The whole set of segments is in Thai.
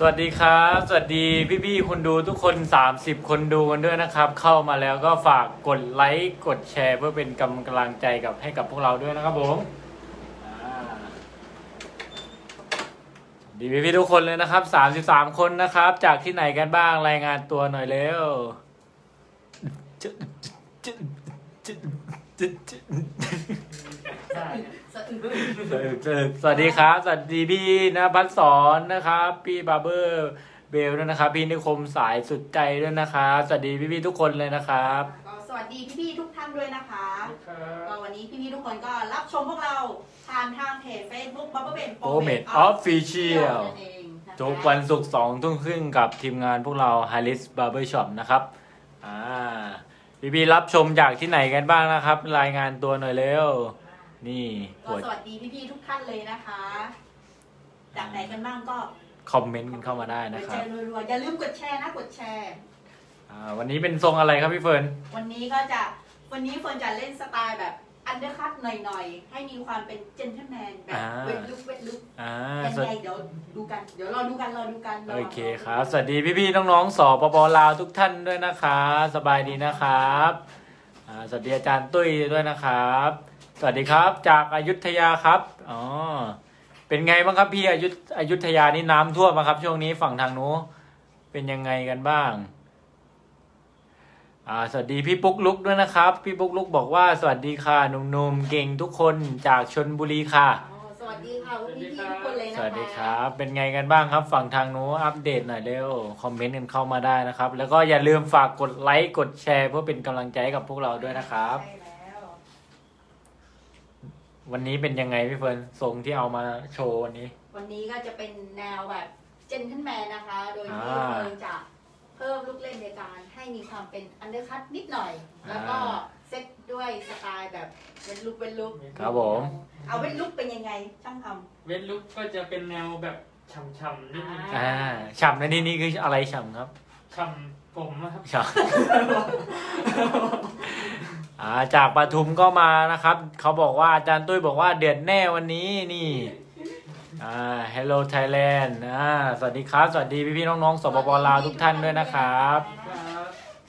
สวัสดีครับ สวัสดีพี่ๆคนดูทุกคน 30 คนดูกันด้วยนะครับ เข้ามาแล้วก็ฝากกดไลค์กดแชร์ เพื่อเป็นกำลังใจกับให้กับพวกเราด้วยนะครับผมดีพี่ๆทุกคนเลยนะครับ 33 คนนะครับ จากที่ไหนกันบ้างรายงานตัวหน่อยเร็ว สะอึกสวัสดีครับ สวัสดีพี่นภัสสอนนะครับ พี่บาร์เบอร์เบลด้วยนะครับ พี่นิคมสายสุดใจด้วยนะครับสวัสดีพี่ๆทุกคนเลยนะครับ ก็สวัสดีพี่ๆทุกท่านด้วยนะคะก็วันนี้พี่ๆทุกคนก็รับชมพวกเราทางทางเพจ Facebook b u b b l e b a n โปรเมดออฟฟิเชียลนั่นเองนะคะทุกวันศุกร์สองทุ่มครึ่งกับทีมงานพวกเรา Harris Barber Shop นะครับอ่าพี่ๆรับชมจากที่ไหนกันบ้างนะครับ รายงานตัวหน่อยเร็ว นี่ก็สวัสดีพี่ๆทุกท่านเลยนะคะ จากไหนกันบ้างก็คอมเมนต์กันเข้ามาได้กนะดคแชรับร์รัวๆอย่าลืมกดแชร์นะกดแชร์ อ่าวันนี้เป็นทรงอะไรครับพี่เฟิร์น วันนี้ก็จะวันนี้เฟิร์นจะเล่นสไตล์แบบ undercut หน่อยๆ ให้มีความเป็นเจน t l e m แมนแบบอ่า wet look wet lookอ่ายังสวัสไงเดี๋ยวดูกัน เดี๋ยวรอดูกันรอดูกันรโอเคครับ สวัสดีพี่ๆน้องๆสปปลาวทุกท่านด้วยนะครับสบายดีนะครับอ่าสวัสดีอาจารย์ตุ้ยด้วยนะครับ สวัสดีครับ จากอายุทยาครับอ๋อเป็นไงบ้างครับพี่อายุอยุธยานี่น้ำท่วมไหมครับ ช่วงนี้ฝั่งทางนู้นเป็นยังไงกันบ้าง อ่า สวัสดีพี่ปุ๊กลุกด้วยนะครับ พี่ปุ๊กลุกบอกว่าสวัสดีค่ะหนุ่มๆเก่งทุกคนจากชนบุรีค่ะอ๋อสวัสดีค่ะคุณพี่ๆทุกคนเลยนะคะสวัสดีครับ เป็นไงกันบ้างครับ ฝั่งทางนู้นอัปเดตหน่อยเร็วคอมเมนต์กันเข้ามาได้นะครับ แล้วก็อย่าลืมฝากกดไลค์กดแชร์ เพื่อเป็นกำลังใจให้กับพวกเราด้วยนะครับใช่แล้ ววันนี้เป็นยังไงพี่เฟิร์นทรงที่เอามาโชว์วันนี้ วันนี้ก็จะเป็นแนวแบบเจน t l e m แมนนะคะ โดยที่อ่าเฟิร์นจะเพิ่มลูกเล่นในการให้มีความเป็น undercut นิดหน่อย แล้วก็อ่าเซ็ตด้วยสไตล์แบบเป็นลุกเป็นลุกครับผม เอาเป็นลุกเป็นยังไงช่างทเวทลุกก็จะเป็นแนวแบบฉ่ำๆนิดนึงอ่อ่าฉ่ำในที่นี้คืออะไรฉ่ำครับฉ่ำ ผมนะครับฉ่ำอ่าจากปทุมก็มานะครับ เขาบอกว่าอาจารย์ตุ้ยบอกว่าเดือดแน่วันนี้นี่อ่า Hello Thailand อ่าสวัสดีครับ สวัสดีพี่ๆน้องๆสปปลาวทุกท่านด้วยนะครับครับ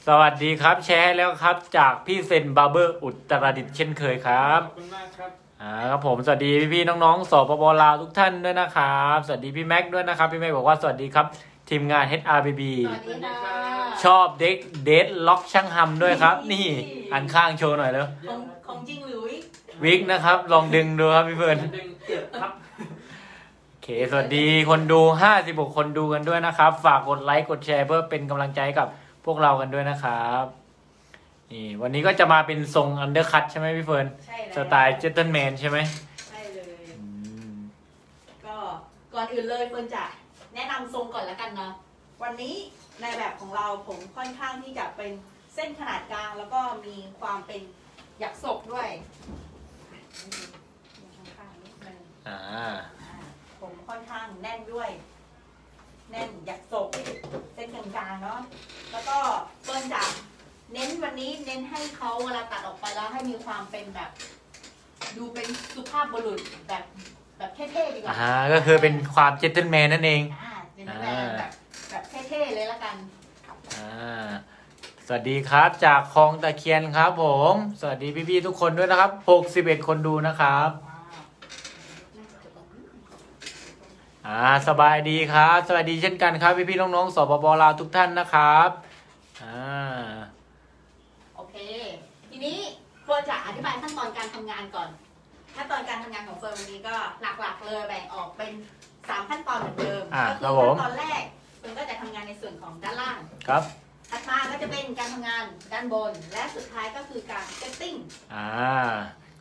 สวัสดีครับแชร์ให้แล้วครับ จากพี่เซนบาร์เบอร์อุตรดิตถ์เช่นเคยครับขอบคุณมากครับ อ่าครับผมสวัสดีพี่ๆน้องๆสปปลาวทุกท่านด้วยนะครับ สวัสดีพี่แม็กซ์ด้วยนะครับ พี่แม็กซ์บอกว่าสวัสดีครับ ทีมงาน HRBB สวัสดีค่ะ ชอบเด็ก dreadlock ช่างฮัมด้วยครับ นี่อันข้างโชว์หน่อยแล้ว ของของจริงหรือวิวิกนะครับ ลองดึงดูครับพี่เฟิร์นดึงเก็บครับโอเค สวัสดีคนดู 56 คนดูกันด้วยนะครับ ฝากกดไลค์กดแชร์เพื่อเป็นกำลังใจให้กับพวกเรากันด้วยนะครับนี่วันนี้ก็จะมาเป็นทรง Undercut ใช่ไหมพี่เฟิร์นใช่แล้วสไตล์เจ n ต l e m แมนใช่ไหมใช่เลย อืมก็ก่อนอื่นเลยเฟิร์นจะแนะนำทรงก่อนแล้วกันเนาะวันนี้ ในแบบของเราผมค่อนข้างที่จะเป็นเส้นขนาดกลาง แล้วก็มีความเป็นหยักศกด้วยข้างๆนิดนึงอ่าอ่าผมค่อนข้างแน่นด้วย แน่นหยักศกเส้นกลางๆเนาะแล้วก็เฟิร์นจะเน้นวันนี้เน้นให้เขาเวลาตัดออกไปแล้วให้มีความเป็นแบบ ดูเป็นสุภาพบุรุษแบบแบบเท่ๆดีกว่า อ่าก็คือเป็นความเจ n ต l e m แมนนั่นเอง อ่าเป็นแบบแบบ แบบเท่ๆเลยละกัน อ่าสวัสดีครับจากคลองตะเคียนครับผม สวัสดีพี่ๆทุกคนด้วยนะครับ 61 คนดูนะครับ อ่าสบายดีครับ สวัสดีเช่นกันครับพี่ๆน้องๆสปปลาวทุกท่านนะครับอ่าโอเค ทีนี้เฟิร์นจะอธิบายขั้นตอนการทำงานก่อน ขั้นตอนการทำงานของเฟิร์นวันนี้ก็หลักๆเลยแบ่งออกเป็นสามขั้นตอนเหมือนเดิม อ่าก็ครับคืผม ขั้นตอนแรก เฟิร์นก็จะทำงานในส่วนของด้านล่าง ครับถัดมาก็จะเป็นการทำงานด้านบน และสุดท้ายก็คือการ setting อ่า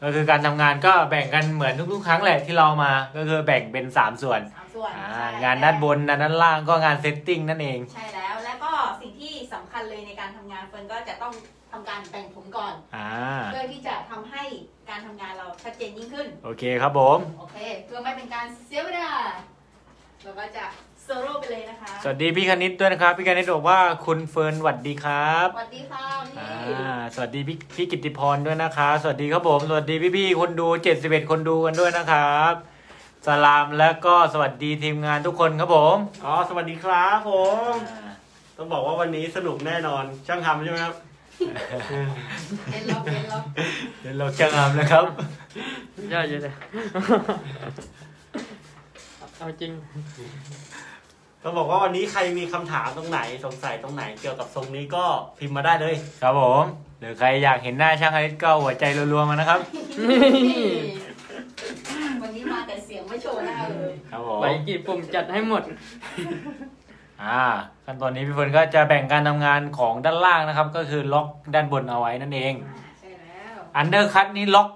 ก็คือการทำงานก็แบ่งกันเหมือนทุก ๆ ครั้งแหละที่เรามาก็คือแบ่งเป็น 3 ส่วนสามส่วนอ่าใช่งานด้านบนด้านล่างก็งาน setting นั่นเอง ใช่แล้ว และก็สิ่งที่สำคัญเลยในการทำงานเฟิร์นก็จะต้องทำการแบ่งผมก่อน อ่า เพื่อที่จะทำให้การทำงานเราชัดเจนยิ่งขึ้น โอเคครับผม โอเค เพื่อไม่เป็นการเสียเวลา เราก็จะ โซโล่ไปเลยนะคะสวัสดีพี่คณิตด้วยนะครับ พี่คณิตบอกว่าคุณเฟิร์นหวัดดีครับสวัสดีค่ะพี่อ่าสวัสดีพี่พี่กิตติพรด้วยนะคะ สวัสดีครับผม สวัสดีพี่ๆคนดู 71 คนดูกันด้วยนะครับ สลามแล้วก็สวัสดีทีมงานทุกคนครับผม อ๋อ สวัสดีครับผมอ่าต้องบอกว่าวันนี้สนุกแน่นอน ช่างทำใช่ไหมครับเล่นล็อกเล่นล็อกเดี๋ยวเราจะงามนะครับ ยอดเยอะเลย เอาจริง ต้องบอกว่าวันนี้ใครมีคำถามตรงไหนสงสัยตรงไหนเกี่ยวกับทรงนี้ก็พิมพ์มาได้เลย ครับผม หรือใครอยากเห็นหน้าช่างอลิศก็หัวใจรัวๆมานะครับ วันนี้มาแต่เสียงไม่โชว์หน้าเลยครับผม ไปกี่ปุ่มจัดให้หมด อ่าขั้นตอนนี้พี่เฟิร์นก็จะแบ่งการทำงานของด้านล่างนะครับ ก็คือล็อกด้านบนเอาไว้นั่นเอง ใช่แล้ว Undercut นี้ล็อก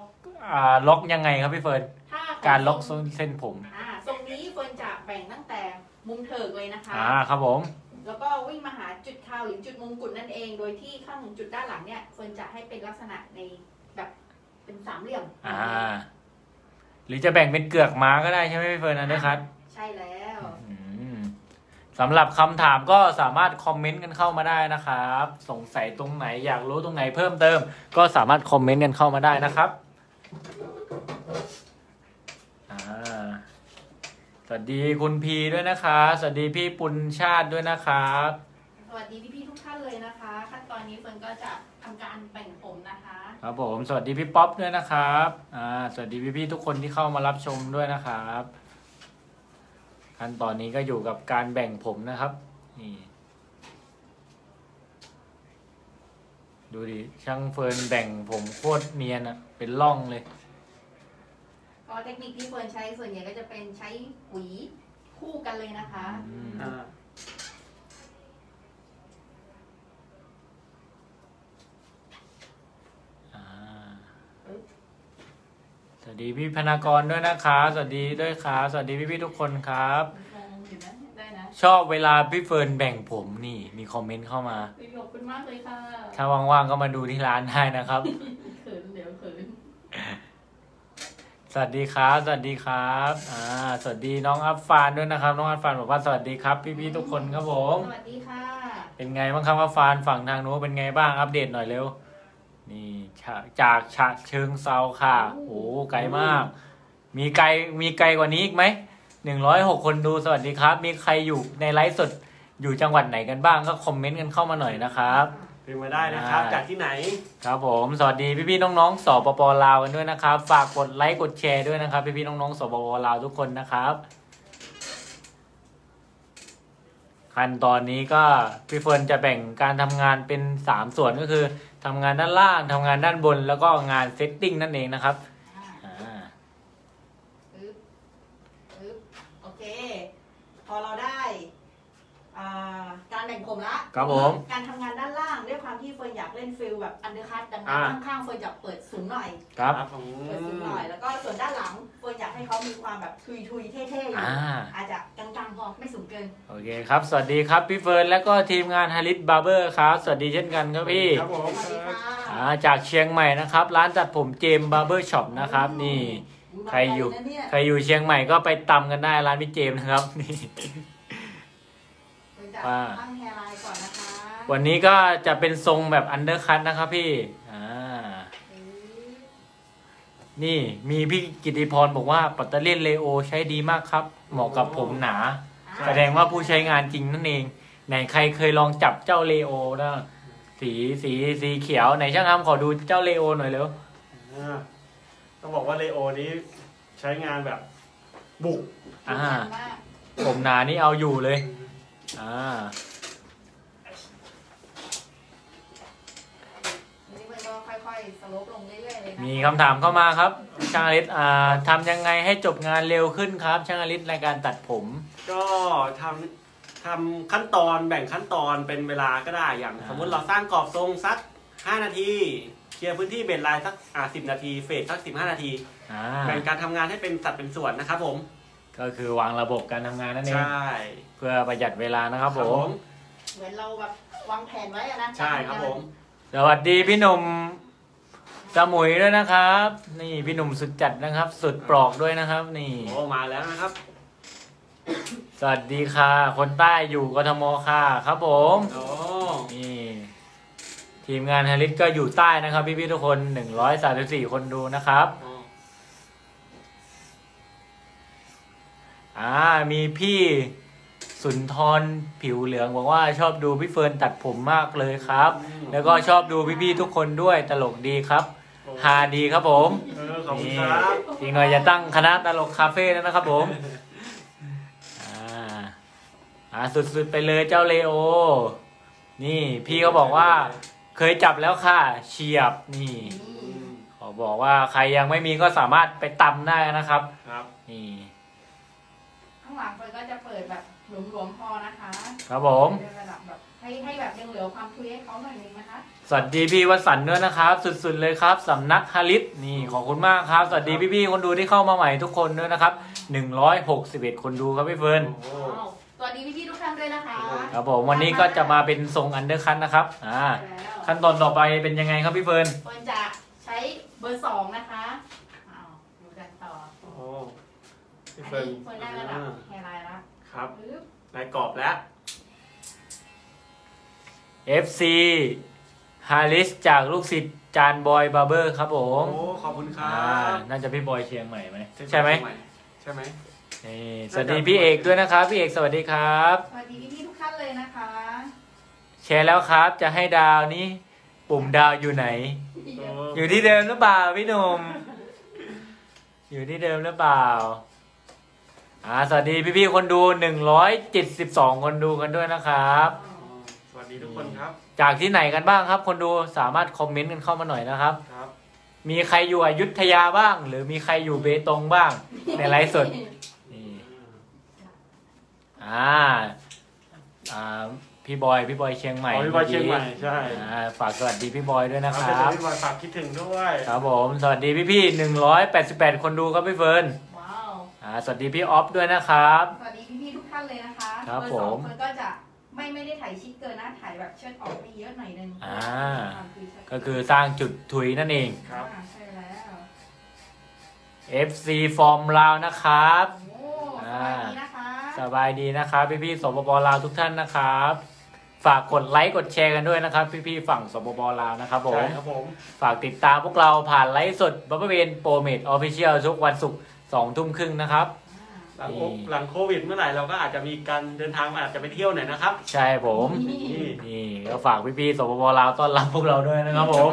อ่าล็อกยังไงครับพี่เฟิร์นถ้าการล็อกเส้นผม อ่าทรงนี้เฟิร์นจะแบ่งตั้งแต่ มุมเถิกเลยนะคะ อ่าครับผม แล้วก็วิ่งมาหาจุดเท้าหรือจุดมงกุฎนั่นเอง โดยที่ข้างจุดด้านหลังเนี่ยเฟิร์นจะให้เป็นลักษณะในแบบเป็นสามเหลี่ยมอ่า หรือจะแบ่งเป็นเกือกม้าก็ได้ใช่ไหมพี่เฟิร์น Undercut ใช่แล้วอืมสำหรับคำถามก็สามารถคอมเมนต์กันเข้ามาได้นะครับ สงสัยตรงไหนอยากรู้ตรงไหนเพิ่มเติม ก็สามารถคอมเมนต์กันเข้ามาได้นะครับอ่าส วัสดีคุณพีด้วยนะคะ สวัสดีพี่ปุณชาติด้วยนะครับ สวัสดีพี่ๆทุกท่านเลยนะคะ ขั้นตอนนี้เฟิร์นก็จะทำการแบ่งผมนะคะ ครับผม สวัสดีพี่ป๊อปด้วยนะครับ อ่า สวัสดีพี่ๆทุกคนที่เข้ามารับชมด้วยนะครับ ขั้นตอนนี้ก็อยู่กับการแบ่งผมนะครับ นี่ดูดิช่างเฟิร์นแบ่งผมโคตรเนียนอะเป็นร่องเลย ก็เทคนิคที่เฟิร์นใช้ส่วนใหญ่ก็จะเป็นใช้หวีคู่กันเลยนะคะ อืมอ่าอ่าสวัสดีพี่พนากรด้วยนะครับสวัสดีด้วยครับสวัสดีพี่ๆทุกคนครับมองเห็นไหมได้นะชอบเวลาพี่เฟิร์นแบ่งผมนี่มีคอมเมนต์เข้ามาขอบคุณมากเลยค่ะถ้าว่างๆก็มาดูที่ร้านได้นะครับ เขินเดี๋ยวเขิน สวัสดีครับ สวัสดีครับ อ่า สวัสดีน้องอัฟฟานด้วยนะครับ น้องอัฟฟานบอกว่าสวัสดีครับ พี่ๆทุกคนครับผม สวัสดีค่ะ เป็นไงบ้างครับอัฟฟานฝั่งทางโน้นเป็นไงบ้างอัปเดตหน่อยเร็ว นี่ฉะจากฉะเชิงเซาค่ะ โอ้ไกลมาก มีไกลมีไกลกว่านี้อีกไหมหนึ่งร้อยหกคนดูสวัสดีครับ มีใครอยู่ในไลฟ์สดอยู่จังหวัดไหนกันบ้างก็คอมเมนต์กันเข้ามาหน่อยนะครับ พิมพ์มาได้นะครับอ่าจากที่ไหน ครับผม สวัสดีพี่ๆน้องๆสปปลาวกันด้วยนะครับ ฝากกดไลค์กดแชร์ด้วยนะครับ พี่ๆน้องๆสปปลาวทุกคนนะครับขั้นตอนนี้ก็พี่เฟิร์นจะแบ่งการทำงานเป็นสามส่วนก็คือทำงานด้านล่างทำงานด้านบน แล้วก็งาน setting นั่นเองนะครับอ่าอ่าปึ๊บปึ๊บโอเค พอเราได้อ่าการแบ่งผมละครับผมการทำงาน ความที่เฟิร์นอยากเล่น feel แบบ Undercut ดังนั้นอ่าข้างๆเฟิร์นจะเปิดสูงหน่อย ครับผมเปิดสูงหน่อย แล้วก็ส่วนด้านหลังเฟิร์นอยากให้เขามีความแบบทุยๆเท่ๆอยู่อ่าอาจจะกลางๆพอไม่สูงเกิน โอเคครับ สวัสดีครับพี่เฟิร์นแล้วก็ทีมงานฮาริสบาร์เบอร์ครับ สวัสดีเช่นกันครับพี่ ครับผมสวัสดีค่ะอ่าจากเชียงใหม่นะครับ ร้านตัดผมเจมบาร์เบอร์ช็อปนะครับนี่ใครอยู่มาไกลนะเนี่ยใครอยู่เชียงใหม่ก็ไปตำกันได้ร้านพี่เจมส์นะครับนี่เฟิร์นจะว่าตั้ง hairline ก่อนนะคะ วันนี้ก็จะเป็นทรงแบบ Undercut นะครับพี่ อ่าปึ๊บนี่มีพี่กิติพรบอกว่าปัตเตอร์เลียนเลโอใช้ดีมากครับ เหมาะกับผมหนาอ่าแสดงว่าผู้ใช้งานจริงนั่นเอง ไหนใครเคยลองจับเจ้าเลโอนะ สีสีสีเขียวไหนช่างทำขอดูเจ้าเลโอหน่อยเร็วอ่าต้องบอกว่าเลโอนี้ใช้งานแบบบุก อ่ายืนยันว่าผมหนานี่เอาอยู่เลย อ่า อันนี้มันก็ค่อยๆ สโลปลงเรื่อยๆเลยนะมีคำถามเข้ามาครับ ช่างอลิศอ่าทำยังไงให้จบงานเร็วขึ้นครับ ช่างอลิศในการตัดผม ก็ทำทำขั้นตอนแบ่งขั้นตอนเป็นเวลาก็ได้อย่าง อ่า สมมุติเราสร้างกรอบทรงสัก 5 นาทีเคลียร์พื้นที่เบนไลน์สักอ่าสินาทีเฟสสัก 15 นาทีอ่าแบ่งการทำงานให้เป็นสัดเป็นส่วนนะครับผมก็คือวางระบบการทำงานนั่นเองใช่เพื่อประหยัดเวลานะครับผม เหมือนเราแบบวางแผนไว้อะนะใช่ครับผม สวัสดีพี่หนุ่ม สมุยด้วยนะครับ นี่พี่หนุ่มสุดจัดนะครับ สุดปลอกด้วยนะครับ นี่ โอ้มาแล้วนะครับ สวัสดีค่ะ คนใต้อยู่กทมค่ะ ครับผมโอ้นี่ทีมงานฮาริสก็อยู่ใต้นะครับ พี่ๆทุกคน134คนดูนะครับโอ้อ่ามีพี่สุนทรผิวเหลืองบอกว่าชอบดูพี่เฟิร์นตัดผมมากเลยครับ แล้วก็ชอบดูพี่ๆทุกคนด้วยตลกดีครับ ฮาดีครับผมเออขอบคุณครับอีกหน่อยจะตั้งคณะตลกคาเฟ่แล้วนะครับผม อ่าอ่าสุดๆไปเลยเจ้าเลโอ นี่พี่เขาบอกว่า เคยจับแล้วค่ะเฉียบนี่อืมขอบอกว่าใครยังไม่มีก็สามารถไปตำได้นะครับ ครับนี่ข้างหลังเฟิร์นก็จะเปิดแบบหลวมๆพอนะคะ ครับผม เป็นระดับแบบ ให้ให้แบบยังเหลือความทุยให้เขาหน่อยนึงนะคะ สวัสดีพี่วสันต์ด้วยนะครับ สุดๆเลยครับสำนักฮาริสนี่ขอบคุณมากครับ สวัสดีพี่ๆคนดูที่เข้ามาใหม่ทุกคนด้วยนะครับ161 คนดูครับพี่เฟิร์นโอ้โหว้าวสวัสดีพี่ๆทุกท่านด้วยนะคะครับผมวันนี้ก็จะมาเป็นทรง Undercut นะครับอ่าแล้วขั้นตอนต่อไปเป็นยังไงครับพี่เฟิร์นเฟิร์นจะใช้เบอร์สองนะคะอ้าวดูกันต่อโอ้โหพี่อันเฟิร์นนี้เฟิร์นได้ระดับอ่า hairline ละครับปึ๊บลายกรอบแล้ว FC ฮาริสจากลูกศิษย์จารย์บอยบาร์เบอร์ครับผมโอ้ขอบคุณครัอ่าน่าจะพี่บอยเชียงใหม่ไหมใช่ไหมใช่ไหม นี่สวัสดีพี่เอกด้วยนะครับ พี่เอกสวัสดีครับ สวัสดีพี่ๆทุกท่านเลยนะคะ แชร์แล้วครับจะให้ดาวนี้ ปุ่มดาวอยู่ไหน อยู่ที่เดิมหรือเปล่าพี่หนุ่ม อยู่ที่เดิมหรือเปล่า อ่า สวัสดีพี่ๆคนดู 172 คนดูกันด้วยนะครับ อ๋อสวัส ดีทุกคนครับ จากที่ไหนกันบ้างครับ คนดูสามารถคอมเมนต์กันเข้ามาหน่อยนะครับ ครับ มีใครอยู่อยุธยาบ้าง หรือมีใครอยู่เบตงบ้าง ในไลฟ์สดนี่อ่าอ่าพี่บอยพี่บอยเชียงใหม่อ๋อพี่บอยเชียงใหม่ใช่อ่าฝากสวัสดีพี่บอยด้วยนะคครัรับบ พี่บอยฝากคิดถึงด้วยครับผมสวัสดีพี่พี่หนึ่งร้อยแปดสิบแปดคนดูครับพี่เฟิร์นว้าว อ่าสวัสดีพี่ออฟด้วยนะครับ สวัสดีพี่ๆทุกท่านเลยนะคะครับเบอร์สองผม เฟิร์นก็จะ ไม่ไม่ได้ถ่ายชิดเกินนะถ่ายแบบเชิดออกไปเยอะหน่อยนึงอ่า ความคุยชัดก็คือสร้างจุดถุยนั่นเอง ครับ อ่าใช่แล้ว FC from ลาวนะครับ โอ้สวัสดีนะคะสบายดีนะครับพี่พี่ๆสปปลาวทุกท่านนะครับ ฝากกดไลค์กดแชร์กันด้วยนะครับพี่พี่ๆฝั่งสปปลาวนะครับผใช่ม ครับผม ฝากติดตามพวกเราผ่านไลฟ์สดบัฟเฟนโปรเมดออฟฟิเชียลทุกวันศุกร์สองทุ่มครึ่งนะครับ หลังโคหลังโควิดเมื่อไหร่เราก็อาจจะมีการเดินทางอาจจะไปเที่ยวหน่อยนะครับใช่ผมนี่นี่นี่ก็ฝากพี่พี่ๆสปปลาวต้อนรับพวกเราด้วยนะครับผม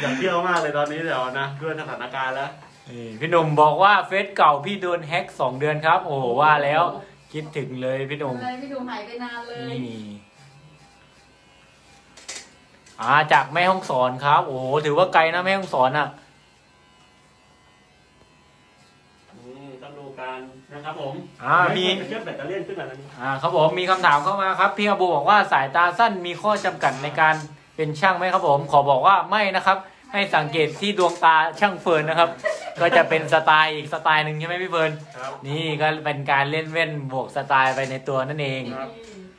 อยากเที่ยวมากเลยตอนนี้เดี๋ยวนะด้วยสถานการณ์แล้วนี่พี่หนุ่มบอกว่าเฟซเก่าพี่โดนแฮ็กสองเดือนครับ โอ้โหว่าแล้วคิดถึงเลยพี่หนุ่มเลยพี่ดูหายไปนานเลย นี่อ่าจากแม่ห้องสอนครับ โอ้โหถือว่าไกลนะแม่ห้องสอนอะ อืมต้องดูการ นะครับผมอ่ามีเชื่อมแบตเตอรี่ขึ้นมาแล้วนี่อ่าครับผมมีคำถามเข้ามาครับพี่อาบูบอกว่าสายตาสั้นมีข้อจำกัดในการเป็นช่างไหมครับผม ขอบอกว่าไม่นะครับ ให้สังเกตที่ดวงตาช่างเฟิร์นนะครับ ก็จะเป็นสไตล์อีกสไตล์หนึ่งใช่ไหมพี่เฟิร์นครับนี่ก็เป็นการเล่นแว่นบวกสไตล์ไปในตัวนั่นเองครับ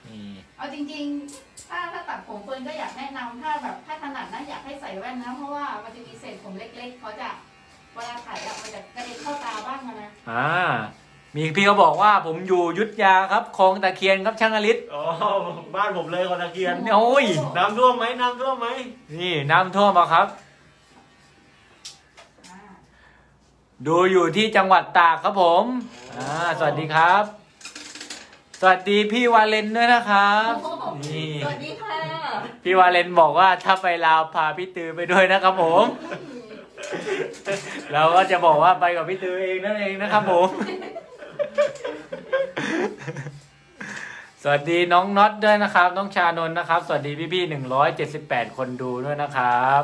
นี่เอาจริงๆ ถ้าถ้าตัดผมเฟิร์นก็อยากแนะนำถ้าแบบถ้าถนัดนะอยากให้ใส่แว่นนะเพราะว่ามันจะมีเศษผมเล็ก ๆเขาจะเวลาถ่ายอะมันจะกระเด็นเข้าตาบ้างอะนะอ่า มีพี่เขาบอกว่าผมอยู่ยุทธยาครับคลองตะเคียนครับช่างอลิศอ๋อบ้านผมเลยคนตะเกียนโอ้ยน้ำท่วมไหมน้ำท่วมไหมนี่น้ำท่วมมาครับอ่าดูอยู่ที่จังหวัดตากครับผมอ่าสวัสดีครับ สวัสดีพี่วาเลนด้วยนะครับนี่สวัสดีค่ะพี่วาเลนบอกว่าถ้าไปลาวพาพี่ตือไปด้วยนะครับผมเราก็จะบอกว่าไปกับพี่ตือเองนั่นเองนะครับผม สวัสดีน้องน็อตด้วยนะครับ น้องชานนท์นะครับ สวัสดีพี่ๆหนึ่งร้อยเจ็ดสิบแปดคนดูด้วยนะครับ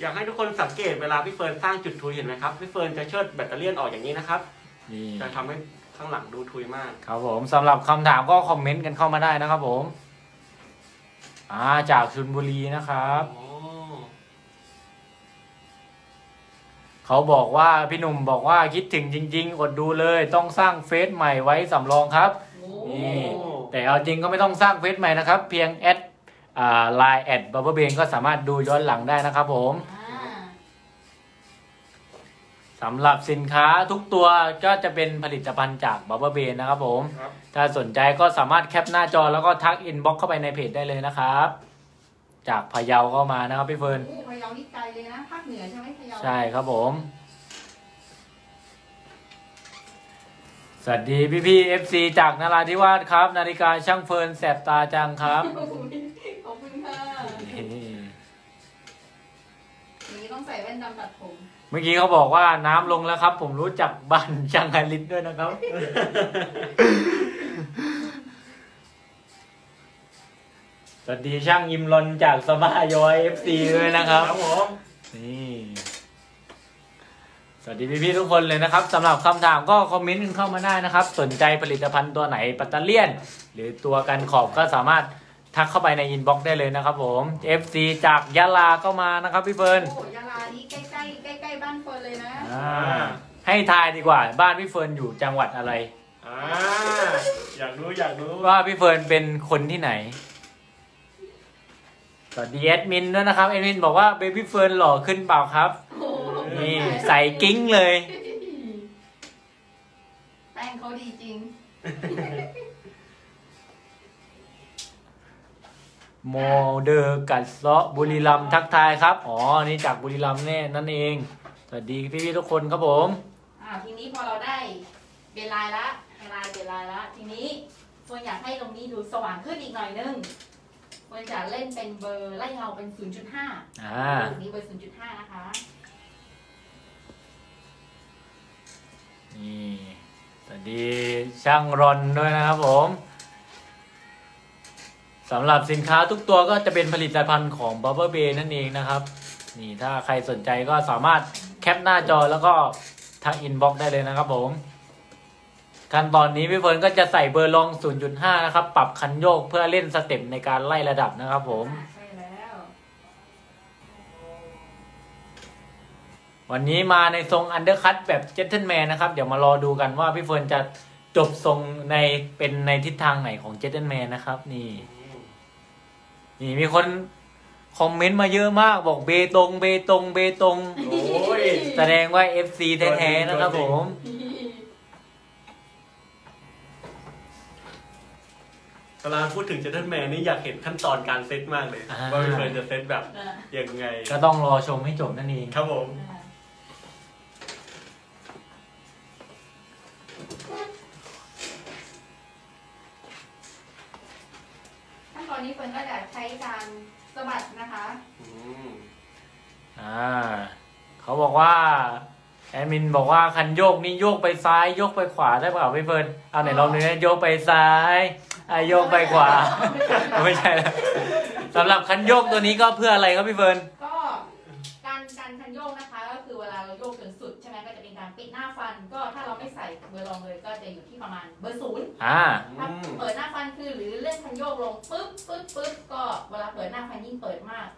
อยากให้ทุกคนสังเกตเวลาพี่เฟิร์นสร้างจุดทุยเห็นไหมครับพี่เฟิร์นจะเชิดปัตตาเลี่ยนออกอย่างนี้นะครับนี่จะทำให้ข้างหลังดูทุยมาก ครับผมสำหรับคำถามก็คอมเมนต์กันเข้ามาได้นะครับผม อ่าจากชลบุรีนะครับ อ๋อ เขาบอกว่าพี่หนุ่มบอกว่าคิดถึงจริง ๆ อดดูเลย ต้องสร้างเฟซใหม่ไว้สำรองครับโอ้นี่แต่เอาจริงก็ไม่ต้องสร้างเฟซใหม่นะครับ เพียงแอดอ่าไลน์แอด Bubble Bay ก็สามารถดูย้อนหลังได้นะครับผมอ่าสำหรับสินค้าทุกตัวก็จะเป็นผลิตภัณฑ์จาก Bubble Bay นะครับผมครับถ้าสนใจก็สามารถแคปหน้าจอแล้วก็ทัก inbox เข้าไปในเพจได้เลยนะครับ จากพะเยาก็มานะครับพี่เฟิร์นโอ้พะเยานี่ไกลเลยนะภาคเหนือใช่ไหมพะเยาใช่ครับผมสสวัสดีพี่พี่เอฟซีจากนาราธิวาสครับ นาฬิกาช่างเฟิร์นแสบตาจังครับขอบคุณค่ะนี่นี้ต้องใส่แว่นดำตัดผม เมื่อกี้เขาบอกว่าน้ำลงแล้วครับ ผมรู้จักบ้านช่างไฮลิตด้วยนะครับ สวัสดีช่างยิมลอนจากสมาโยเอฟซีด้วยนะครับครับผมนี่สวัสดีพี่ๆทุกคนเลยนะครับสำหรับคำถามก็คอมเมนต์กันเข้ามาได้นะครับ สนใจผลิตภัณฑ์ตัวไหนปัตเตอร์เลียน หรือตัวกันขอบก็สามารถทักเข้าไปใน inbox ได้เลยนะครับผม FC จากยะลาก็มานะครับพี่เฟิร์นโอ้ยะลานี้ใกล้ใกล้ใกล้ใกล้ๆบ้านเฟิร์นเลยนะ อ่าให้ทายดีกว่า บ้านพี่เฟิร์นอยู่จังหวัดอะไร อ่าอยากรู้อยากรู้ว่าพี่เฟิร์นเป็นคนที่ไหน สวัสดีแอดมินด้วยนะครับแอดมินบอกว่า baby เฟิร์นหล่อขึ้นเปล่าครับโอ้โหนี่ใส่กิ้งเลย แป้งเขาดีจริง โมเดอร์กัดเซาะบุรีรัมย์ทักทายครับ อ๋อ นี่จากบุรีรัมย์แน่นั่นเอง สวัสดีพี่ๆทุกคนครับผม อ่าทีนี้พอเราได้เบลลายละเบลลายเบลลายละ ทีนี้เฟิร์นอยากให้ตรงนี้ดูสว่างขึ้นอีกหน่อยนึง เฟิร์นจะเล่นเป็นเบอร์ไล่เงาเป็น 0.5อ่าตรงนี้เบอร์ 0.5 นะคะ นี่สวัสดีช่างรอนด้วยนะครับผมสำหรับสินค้าทุกตัวก็จะเป็นผลิตภัณฑ์ของ b u b b l e Bay นั่นเองนะครับ นี่ถ้าใครสนใจก็สามารถแคปหน้าจอแล้วก็ทัก inbox ได้เลยนะครับผม ขั้นตอนนี้พี่เฟิร์นก็จะใส่เบอร์ลอง 0.5 นะครับ ปรับคันโยกเพื่อเล่น step ในการไล่ระดับนะครับผม ใช่แล้ว วันนี้มาในทรงอันเดอร์คัตแบบเจ n เท l แมนนะครับ เดี๋ยวมารอดูกันว่าพี่เฟิร์นจะจบทรงในเป็นในทิศทางไหนของเจ n เท l แมนนะครับ นี่ นี่มีคนคอมเมนต์มาเยอะมากบอกเบตง เบตง เบตง โอ้ย แสดงว่า FC แท้ๆนะครับผม เวลาพูดถึงเจนเทนแมนนี่อยากเห็นขั้นตอนการเซตมากเลย อ่า ว่าพี่เฟิร์นจะเซตแบบอ่ายังไง ก็ต้องรอชมให้จบนั่นเองครับผมอ่าขั้นตอนนี้เฟิร์นก็จะใช้การสะบัดนะคะ อืมอ่าเขาบอกว่า แอดมินบอกว่าคันโยกนี่โยกไปซ้ายโยกไปขวาได้เปล่าพี่เฟิร์นเอาไหนลองดูนะโยกไปซ้ายอะโยกไปขวา ไม่ใช่แล้วสำหรับคันโยกตัวนี้ก็เพื่ออะไรครับพี่เฟิร์นก็การการคันโยกนะคะ ก็คือเวลาเราโยกจนสุดใช่ไหมก็จะเป็นการปิดหน้าฟัน ก็ถ้าเราไม่ใส่เบอร์รองเลยก็จะอยู่ที่ประมาณเบอร์ศูนย์อ่า ถ้าเปิดหน้าฟันคือหรือเลื่อนคันโยกลงปึ๊บปึ๊บปึ๊บก็เวลาเปิดหน้าฟันยิ่งเปิดมาก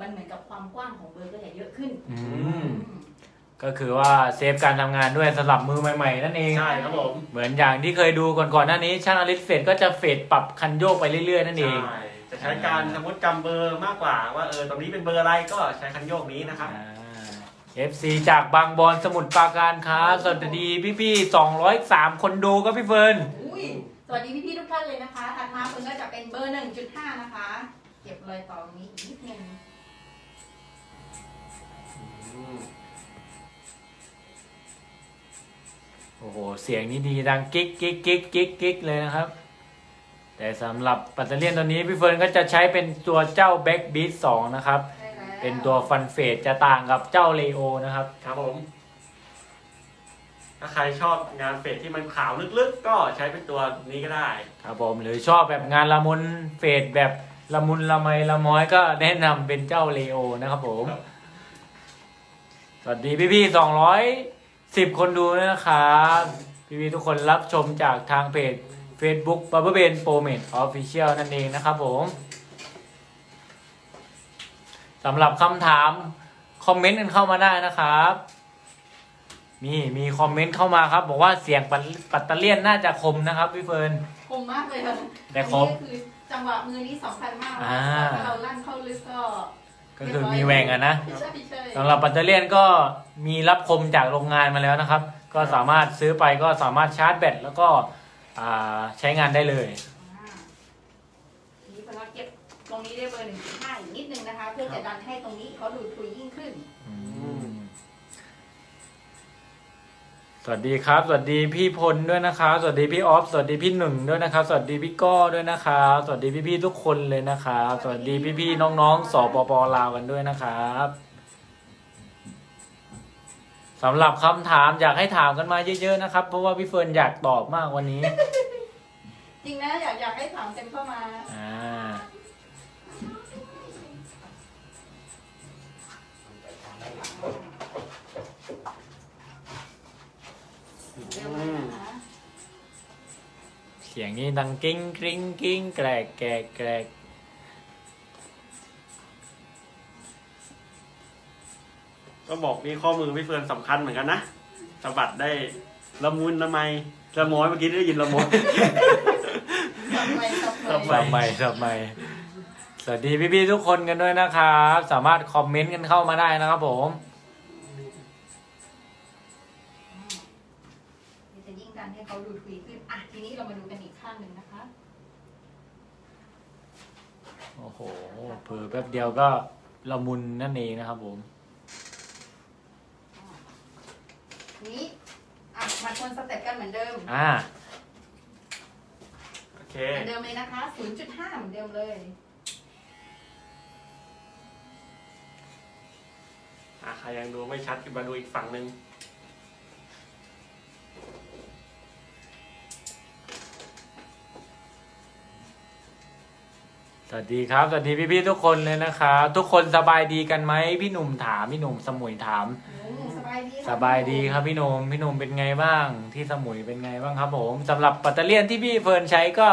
มันเหมือนกับความกว้างของเบอร์ก็จะเยอะขึ้น อือืมม ก็คือว่า save การทำงานด้วยสำหรับมือใหม่ๆ นั่นเอง ใช่ครับผม เหมือนอย่างที่เคยดูก่อนๆหน้านี้ช่างอลิสเฟดก็จะ fade ปรับคันโยกไปเรื่อยๆ นั่นเอง ใช่ จะใช้การสมมติจำเบอร์มากกว่าว่าเออตรงนี้เป็นเบอร์อะไรก็ใช้คันโยกนี้นะครับ FC จากบางบอนสมุทรปราการครับสวัสดีพี่ๆสองร้อยสามคนดูครับพี่เฟิร์นอุ้ยสวัสดีพี่ๆทุกท่านเลยนะคะถัดมาคุณก็จะเป็นเบอร์ 1.5 นะคะ เก็บรอยต่อตรงนี้อีกนิดนึง โอ้โห เสียงนี้ดีดังกิ๊กกิ๊กกิ๊กกิ๊กกิ๊กเลยนะครับ แต่สำหรับปัตเตอร์เลียนตัวนี้พี่เฟิร์นก็จะใช้เป็นตัวเจ้าแบ็กบีทสองนะครับใช่แล้วเป็นตัวฟัน fade จะต่างกับเจ้าเลโอนะครับ ครับผม ถ้าใครชอบงานเฟดที่มันขาวลึกๆ ก็ใช้เป็นตัวนี้ก็ได้ ครับผม หรือชอบแบบงานละมุนเฟดแบบละมุนละไมละม้อยก็แนะนำเป็นเจ้าเลโอนะครับผมครับสวัสดีพี่ๆสองร้อย สิบคนดูด้วยนะครับพี่ๆทุกคนรับชมจากทางเพจ Facebook b u b b l e b a n p r o m a t e Official นั่นเองนะครับผมสำหรับคำถาม คอมเมนต์กันเข้ามาได้นะครับ มีมีคอมเมนต์เข้ามาครับ บอกว่าเสียงปัตปัตเตอร์เลียนน่าจะคมนะครับพี่เฟิร์น คมมากเลยค่ะแต่คม อันนี้ก็คือจังหวะมือนี้สำคัญมากอ่า ถ้าเราลั่นเข้าลึกก็ ก็คือมีแหวงอะนะใช่ใช่สำหรับปัตเตอร์เลียนก็มีลับคมจากโรงงานมาแล้วนะครับ ก็สามารถซื้อไปก็สามารถชาร์จแบตแล้วก็อ่าใช้งานได้เลยอ่าทีนี้เราเก็บตรงนี้ได้เบอร์1.5อีกนิดนึงนะคะ เพื่อจะดันให้ตรงนี้เขาดูทุยยิ่งขึ้น สวัสดีครับ สวัสดีพี่พลด้วยนะครับ สวัสดีพี่ออฟ สวัสดีพี่หนึ่งด้วยนะครับ สวัสดีพี่ก้อด้วยนะครับ สวัสดีพี่ๆทุกคนเลยนะครับ สวัสดีพี่ๆน้องๆสปปลาวกันด้วยนะครับสำหรับคำถามอยากให้ถามกันมาเยอะๆนะครับ เพราะว่าพี่เฟิร์นอยากตอบมากวันนี้ จริงนะอยากอยากให้ถามเต็มเข้ามา อ่า เร็วเลยนะคะเสียงนี้ดังกิ้งกริ้งกิ้งแกรกแกรกแกรกก็บอกนี่ข้อมือพี่เฟิร์นสำคัญเหมือนกันนะสะบัดได้ละมุนละไมละม้อยเมื่อกี้ได้ยินละม้อยสับไปสับสับไปสับใหม่สับใหม่สวัสดีพี่ๆทุกคนกันด้วยนะครับ สามารถคอมเมนต์กันเข้ามาได้นะครับผม เขาดูทวีขึ้น อะ ทีนี้เรามาดูกันอีกข้างหนึ่งนะคะ โอ้โหเผลอแป๊บเดียวก็ละมุนนั่นเองนะครับผมทีนี้อะมาทวนสเต็ปกันเหมือนเดิม อ่า โอเค เหมือนเดิมเลยนะคะ 0.5 เหมือนเดิมเลย อะใครยังดูไม่ชัดมาดูอีกฝั่งหนึ่ง สวัสดีครับ สวัสดีพี่ๆทุกคนเลยนะครับ ทุกคนสบายดีกันไหมพี่หนุ่มถามพี่หนุ่มสมุยถามอืมสบายดีค่ะสบายดีครับพี่หนุ่มพี่หนุ่มเป็นไงบ้างที่สมุยเป็นไงบ้างครับผมสำหรับปัตเตอร์เลียนที่พี่เฟิร์นใช้ก็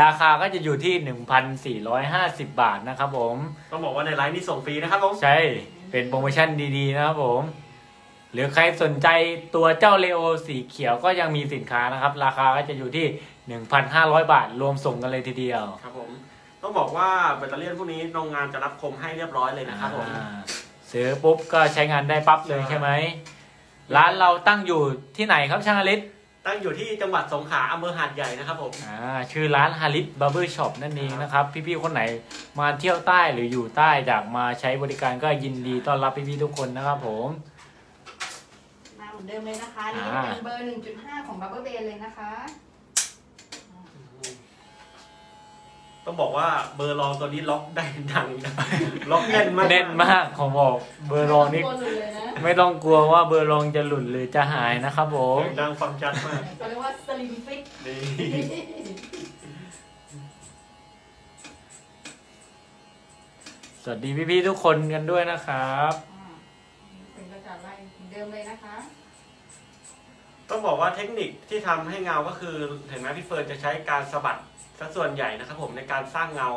ราคาก็จะอยู่ที่ 1,450 บาทนะครับผม ต้องบอกว่าในไลฟ์นี่ส่งฟรีนะครับผม ใช่ เป็นโปรโมชั่นดีๆนะครับผม หรือใครสนใจตัวเจ้าเลโอสีเขียวก็ยังมีสินค้านะครับ ราคาก็จะอยู่ที่ 1,500 บาท รวมส่งกันเลยทีเดียว ครับผม ต้องบอกว่าแบตตาเลี่ยนพวกนี้โรงงานจะรับคมให้เรียบร้อยเลยนะครับผมอ่าซื้อปุ๊บก็ใช้งานได้ปั๊บเลยใช่ไหมร้านเราตั้งอยู่ที่ไหนครับช่างอลิศตั้งอยู่ที่จังหวัดสงขลาอำเภอหาดใหญ่นะครับผม อ่าชื่อร้านฮาริส Barber Shop นั่นเองนะครับ พี่ๆคนไหนมาเที่ยวใต้หรืออยู่ใต้อยากมาใช้บริการก็ยินดีต้อนรับพี่ๆทุกคนนะครับผม มาเหมือนเดิมเลยนะคะนี่อ่าเป็นเบอร์ 1.5 ของบาร์เบอร์เบนเลยนะคะ ต้องบอกว่าเบอร์รองตัวนี้ล็อกได้ดังล็อกแน่นมากแน่นมากของบอกเบอร์รองนี่ตัวหลุดเลยนะไม่ต้องกลัวว่าเบอร์รองจะหลุดหรือจะหายนะครับผมดังฟังชัดมากเขาเรียกว่า slim fit นี่สวัสดีพี่ๆทุกคนกันด้วยนะครับเป็นกระจาไล่เหมือนเดิมเลยนะคะ ต้องบอกว่าเทคนิคที่ทำให้เงาก็คือเห็นไหมพี่เฟิร์นจะใช้การสะบัดซะส่วนใหญ่นะครับผมในการสร้างเงา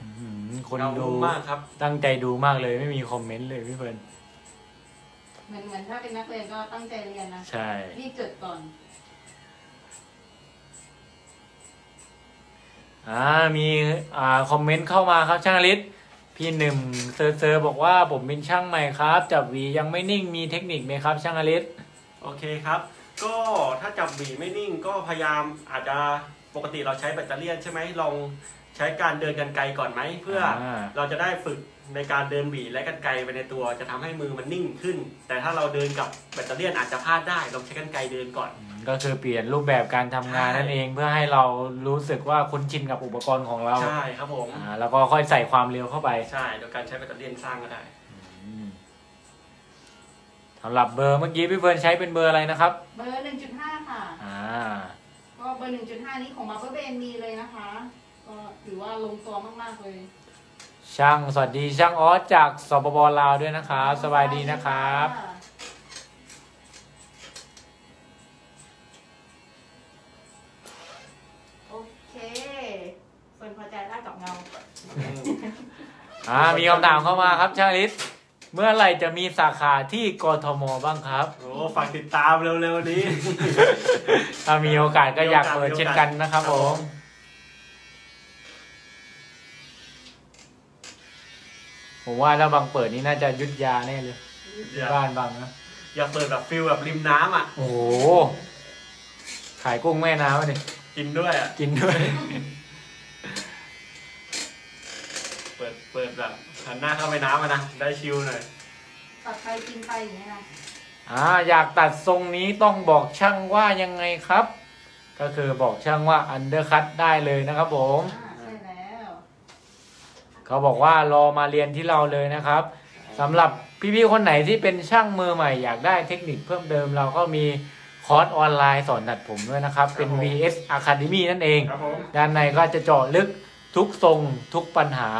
อื้อหือคนเงาดูมากครับ ตั้งใจดูมากเลยไม่มีคอมเมนต์เลยพี่เฟิร์นเหมือนเหมือนถ้าเป็นนักเรียนก็ตั้งใจเรียนนะใช่รีบจดก่อนอ่ามีอ่าคอมเมนต์เข้ามาครับช่างอลิศ พี่หนึ่งเซอร์เซอร์บอกว่าผมเป็นช่างใหม่ครับ จับหวียังไม่นิ่งมีเทคนิคไหมครับ ช่างอลิศโอเคครับ ก็ถ้าจับหวีไม่นิ่งก็พยายามอาจจะปกติเราใช้แบตตาเลี่ยนใช่ไหมลองใช้การเดินกรรไกรก่อนไหมเพื่ออา เราจะได้ฝึก ในการเดินหวีและกรรไกรไปในตัวจะทำให้มือมันนิ่งขึ้น แต่ถ้าเราเดินกับแบตตาเลี่ยนอาจจะพลาดได้ลองใช้กรรไกรเดินก่อน ก็คือเปลี่ยนรูปแบบการทำงานใช่นั่นเองเพื่อให้เรารู้สึกว่าคุ้นชินกับอุปกรณ์ของเราใช่ครับผมอ่าแล้วก็ค่อยใส่ความเร็วเข้าไปใช่โดยการใช้แบตตาเลี่ยนสร้างก็ได้อืมสำหรับเบอร์เมื่อกี้พี่เฟิร์นใช้เป็นเบอร์อะไรนะครับ เบอร์1.5ค่ะอ่าก็เบอร์1.5นี้ของบาร์เบอร์เบนมีเลยนะคะก็ถือว่าลงตัวมากๆเลย ช่างสวัสดีช่างออสจากสปปลาวด้วยนะครับสบายดีนะครับ โอเคเฟิร์นพอใจได้กับเงา อ่ามีคำถามเข้ามาครับช่างอลิศเมื่อไหร่จะมีสาขาที่กทมบ้างครับ โอ้ฝากติดตามเร็วๆนี้ ถ้ามีโอกาสก็อยากเปิดเช่นกันนะครับผม ผมว่าถ้าบางเปิดนี่น่าจะอยุธยาแน่เลยอย่าบ้านบางนะอย่าเปิดแบบ feel แบบริมน้ำอะ โอ้โหขายกุ้งแม่น้ำเลยกินด้วยอะ กินด้วย เปิดเปิดแบบหันหน้าเข้าแม่น้ำมานะ ได้ chill หน่อยตัดไปกินไปอย่างเงี้ยนะอ่าอยากตัดทรงนี้ต้องบอกช่างว่ายังไงครับ ก็คือบอกช่างว่า undercut ได้เลยนะครับผม อ่าใช่แล้ว เขาบอกว่ารอมาเรียนที่เราเลยนะครับสำหรับพี่ๆคนไหนที่เป็นช่างมือใหม่อยากได้เทคนิคเพิ่มเติมเราก็มีคอร์สออนไลน์สอนตัดผมด้วยนะครับ เป็นครับผม VS Academy นั่นเอง ครับผมด้านในก็จะเจาะลึกทุกทรงทุกปัญหา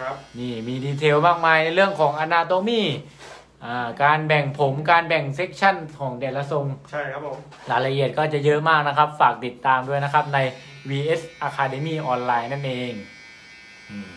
ครับนี่มี detail มากมายในเรื่องของ Anatomy อ่าการแบ่งผมการแบ่ง section ของแต่ละทรง ใช่ครับผมรายละเอียดก็จะเยอะมากนะครับ ฝากติดตามด้วยนะครับใน VS Academy ออนไลน์นั่นเองอืม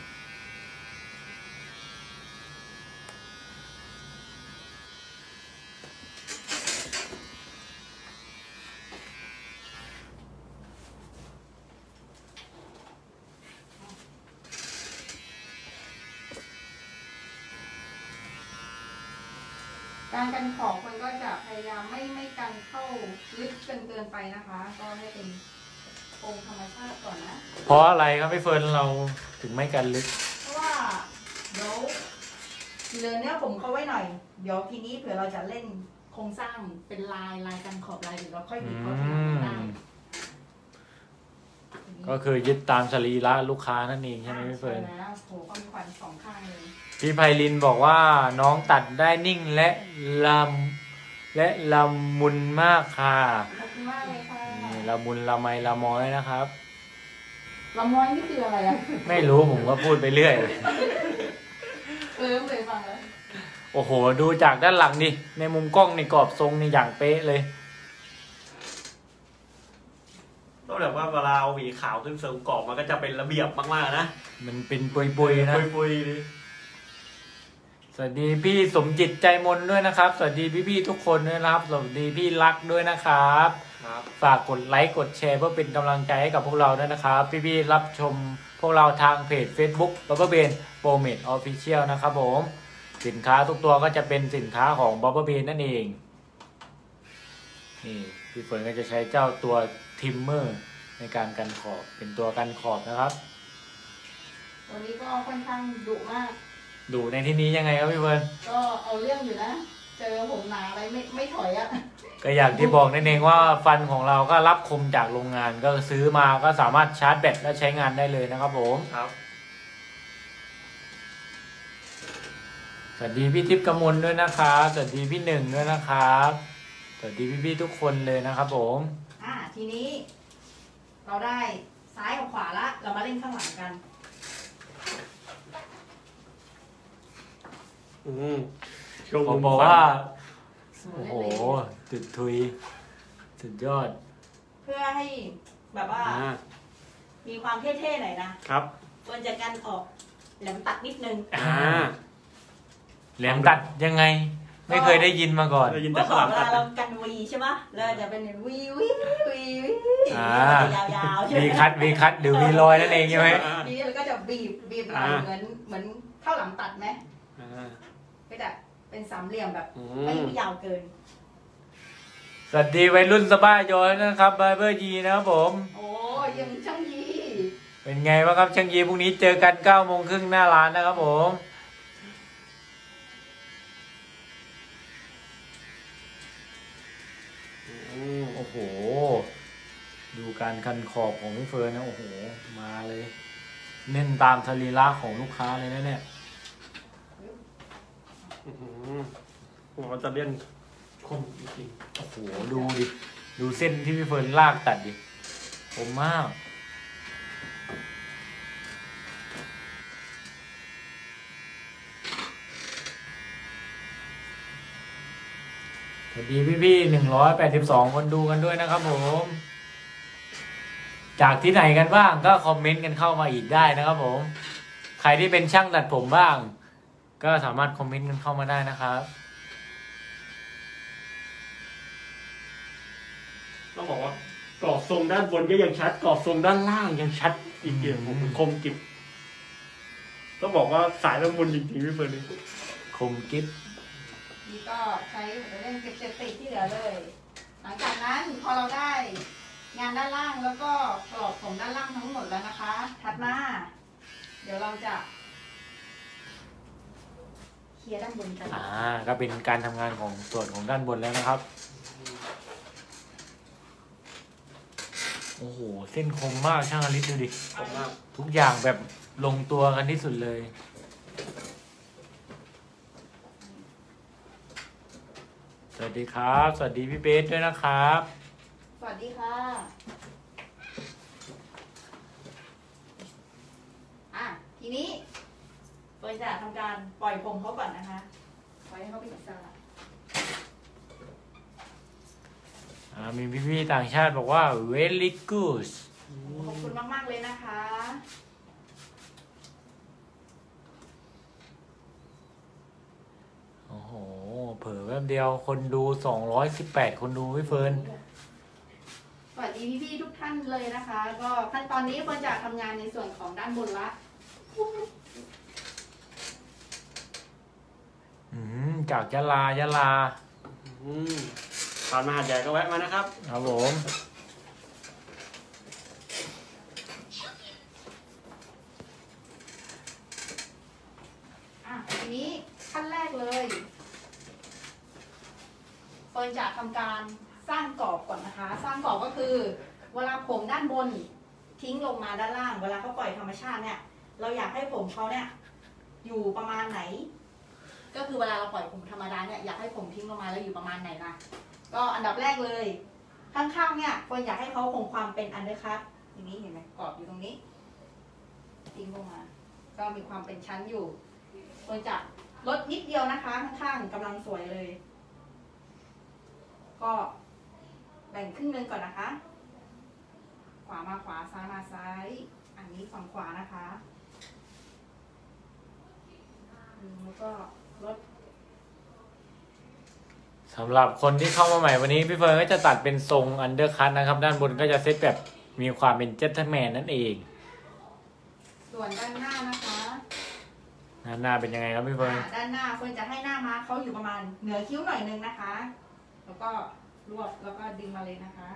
การกันขอบมันก็จะพยายามไม่ไม่กันเข้าลึกจ นเกินไปนะคะ ก็ให้เป็นองค์ธรรมชาติก่อนนะ เพราะอะไรครับพี่เฟิร์นเราถึงไม่กันลึก เพราะว่าเดี๋ยวเหลือเนื้อผมเขาไว้หน่อย เดี๋ยวทีนี้เผื่อเราจะเล่นโครงสร้างเป็นลายลายกันขอบลายเดี๋ยวเราค่อยบีบเขาทีหลังก็ได้ก็คือยึดตามสรีระลูกค้านั่นเองใช่ไหมพี่เฟิร์น ใช่แล้วโหก็มีควันสองข้างเลยพี่ไพลินบอกว่าน้องตัดได้นิ่งและลำ และละมุนมากค่ะขอบคุณมากเลยค่ะนี่ละมุนละไมละม้อยนะครับ ละม้อยนี่คืออะไรอะไม่รู้ผมก็พูดไปเรื่อย เออไม่เคยฟังเลยโอ้โห ดูจากด้านหลังดิในมุมกล้องในกรอบทรงนี่อย่างเป๊ะเลย ต้องแบบว่าเวลาเอาหวีขาวขึ้นเสริมกรอบมันก็จะเป็นระเบียบมากๆนะมันเป็นปุยๆนะปุยๆดิ สวัสดีพี่สมจิตใจมนด้วยนะครับ สวัสดีพี่ๆทุกคนด้วยนะครับ สวัสดีพี่รักด้วยนะครับ ครับ ฝากกดไลค์กดแชร์เพื่อเป็นกำลังใจให้กับพวกเราด้วยนะครับ พี่ๆรับชมพวกเราทางเพจ Facebook b u b b l e b a n p r o m a t e Official นะครับผม สินค้าทุกตัวก็จะเป็นสินค้าของ b u b b l e b a n นั่นเอง นี่พี่เฟิร์นก็จะใช้เจ้าตัวtrimmer ในการกันขอบเป็นตัวกันขอบนะครับตัวนี้ก็ค่อนข้างดุมาก ดุในที่นี้ยังไงครับพี่เฟิร์นก็เอาเรื่องอยู่นะ เจอผมหนาอะไรไม่ไม่ถอยอะก็อย่างที่บอกนั่นเองว่าฟันของเราก็รับคมจากโรงงานก็ซื้อมาก็สามารถชาร์จแบตและใช้งานได้เลยนะครับผมครับสวัสดีพี่ทิพย์กมลด้วยนะครับสวัสดีพี่หนึ่งด้วยนะครับสวัสดีพี่ๆทุกคนเลยนะครับผมอ่าทีนี้ เราได้ซ้ายกับขวาละ เรามาเล่นข้างหลังกัน อืมช่วงผมมุมบอกฟันว่า โอ้โอ้โหโหจุดทุย สุดยอดเพื่อให้แบบว่าอ่ามีความเท่ๆหน่อยนะครับส่วนจากการออกแหลมตัดนิดนึง อ่าแหลมตัดยังไง ไม่เคยได้ยินมาก่อน ได้ยินแต่เมื่อฝก่อนรั่งเวตัลาดเรากันวีใช่ปะเราจะเป็นวีวีวีวีอ่ามันจะยาวๆใช่ไหมวีคัดวีคัดหรือวีลอยนั่นเองใช่ไหม อ่า ทีนี้เราก็จะบีบบีบหน่อยอ่า เหมือนเหมือนข้าวหลามตัดไหมอ่า ก็จะเป็นสามเหลี่ยมแบบอืไม่มไม่ยาวเกิน สวัสดีวัยรุ่นสบ้ายอยนะครับบายเบอร์ยีนะครับผม โอ้ยังช่างยีเป็นไงบ้างครับช่างยีพรุ่งนี้เจอกัน9ก้าโมงครึ่งหน้าร้านนะครับผมอืมโอ้โห ดูการคันขอบของพี่เฟิร์นนะ โอ้โห มาเลย เน้นตามสรีระของลูกค้าเลยนะเนี่ยอืม หัวจะเล่นคมจริงโอ้โหดูดิ ดูเส้นที่พี่เฟิร์นลากตัดดิผมมาก สวัสดีพี่ๆหนึ่งร้อยแปดสิบสองคนดูกันด้วยนะครับผม จากที่ไหนกันบ้างก็คอมเมนต์กันเข้ามาอีกได้นะครับผม ใครที่เป็นช่างตัดผมบ้าง ก็สามารถคอมเมนต์กันเข้ามาได้นะครับๆต้องบอกว่ากรอบทรงด้านบนก็ยังชัด กรอบทรงด้านล่างยังชัดอีกเดียวอืมคมกิบต้องบอกว่าสายละมุนจริงๆพี่เฟิร์นนี่คมกิฟนี่ก็ใช้หัวเล่นเก็บเศษติที่เหลือเลย หลังจากนั้นพอเราได้ งานด้านล่างแล้วก็กรอบผมด้านล่างทั้งหมดแล้วนะคะ ถัดมา เดี๋ยวเราจะ เคลียร์ด้านบนกันอ่าก็เป็นการทำงานของส่วนของด้านบนแล้วนะครับ โอ้โห เส้นคมมากช่างอลิสดูดิ ขอบมากทุกอย่างแบบลงตัวกันที่สุดเลย สวัสดีครับ สวัสดีพี่เบสด้วยนะครับ สวัสดีค่ะ อะ ทีนี้ เฟิร์นจะทำการปล่อยผมเขาก่อนนะคะปล่อยให้เขาเป็นอิสระอ่ามีพี่ๆต่างชาติบอกว่า very good ขอบคุณมากๆเลยนะคะ โอ้โห เผลอแป๊บเดียวคนดู 218 คนดูพี่เฟิร์น สวัสดีพี่ๆทุกท่านเลยนะคะ ก็ขั้นตอนนี้เฟิร์นจะทำงานในส่วนของด้านบนละ อืม จากยะลายะลาอืมผ่านมาหาดใหญ่ก็แวะมานะครับ ครับผมอะทีนี้ขั้นแรกเลยเฟิร์นจะทำการสร้างกรอบก่อนนะคะ สร้างกรอบก็คือ เวลาผมด้านบนทิ้งลงมาด้านล่าง เวลาเขาปล่อยธรรมชาติเนี่ย เราอยากให้ผมเขาเนี่ย อยู่ประมาณไหน ก็คือเวลาเราปล่อยผมธรรมดาเนี่ยอยากให้ผมทิ้งลงมาแล้วอยู่ประมาณไหนนะก็อันดับแรกเลย ข้างๆเนี่ยเฟิร์นอยากให้เขาคงความเป็น undercut อย่างนี้เห็นไหมกรอบอยู่ตรงนี้ทิ้งลงมา ก็มีความเป็นชั้นอยู่เฟิร์นจะลดนิดเดียวนะคะ ข้างๆกำลังสวยเลย ก็แบ่งครึ่งนึงก่อนนะคะ ขวามาขวาซ้ายมาซ้าย อันนี้ฝั่งขวานะคะแล้วก็ สำหรับคนที่เข้ามาใหม่วันนี้พี่เฟิร์นก็จะตัดเป็นทรง undercut นะครับ ด้านบนก็จะเซตแบบมีความเป็นเจ t เท m แมนนั่นเอง ส่วนด้านหน้านะคะหน้าหน้าเป็นยังไงครับพี่เฟิร์นอ่าด้านหน้าเฟิร์นจะให้หน้ามาร์คเขาอยู่ประมาณเหนือคิ้วหน่อยนึงนะคะ แล้วก็รวบแล้วก็ดึงมาเลยนะคะ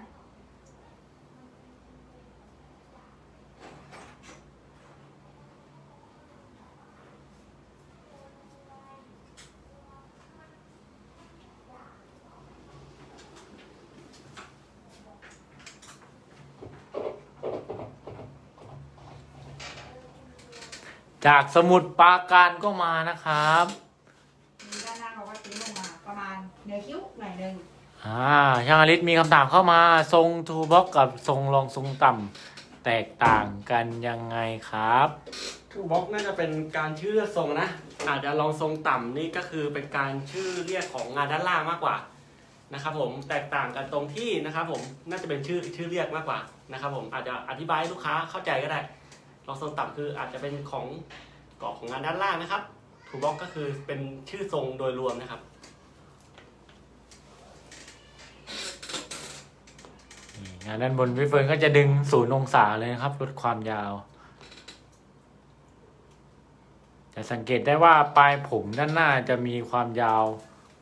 จากสมุทรปราการก็มานะครับนี่ด้านหน้าเขาก็ทิ้งลงมาประมาณเหนือคิ้วหน่อยนึงอ่าช่างอลิสมีคำถามเข้ามาทรง two block กับทรงรองทรงต่ำแตกต่างกันยังไงครับ two block น่าจะเป็นการชื่อทรงนะ อาจจะรองทรงต่ำนี่ก็คือเป็นการชื่อเรียกของงานด้านล่างมากกว่านะครับผมแตกต่างกันตรงที่นะครับผมน่าจะเป็นชื่อชื่อเรียกมากกว่านะครับผมอาจจะอธิบายให้ลูกค้าเข้าใจก็ได้ ลองทรงต่ำคืออาจจะเป็นของกรอบของงานด้านล่างนะครับทูบ็อกก็คือเป็นชื่อทรงโดยรวมนะครับนี่งานด้านบนพี่เฟิร์นก็จะดึงศูนย์องศาเลยนะครับลดความยาว จะสังเกตได้ว่าปลายผมด้านหน้าจะมีความยาว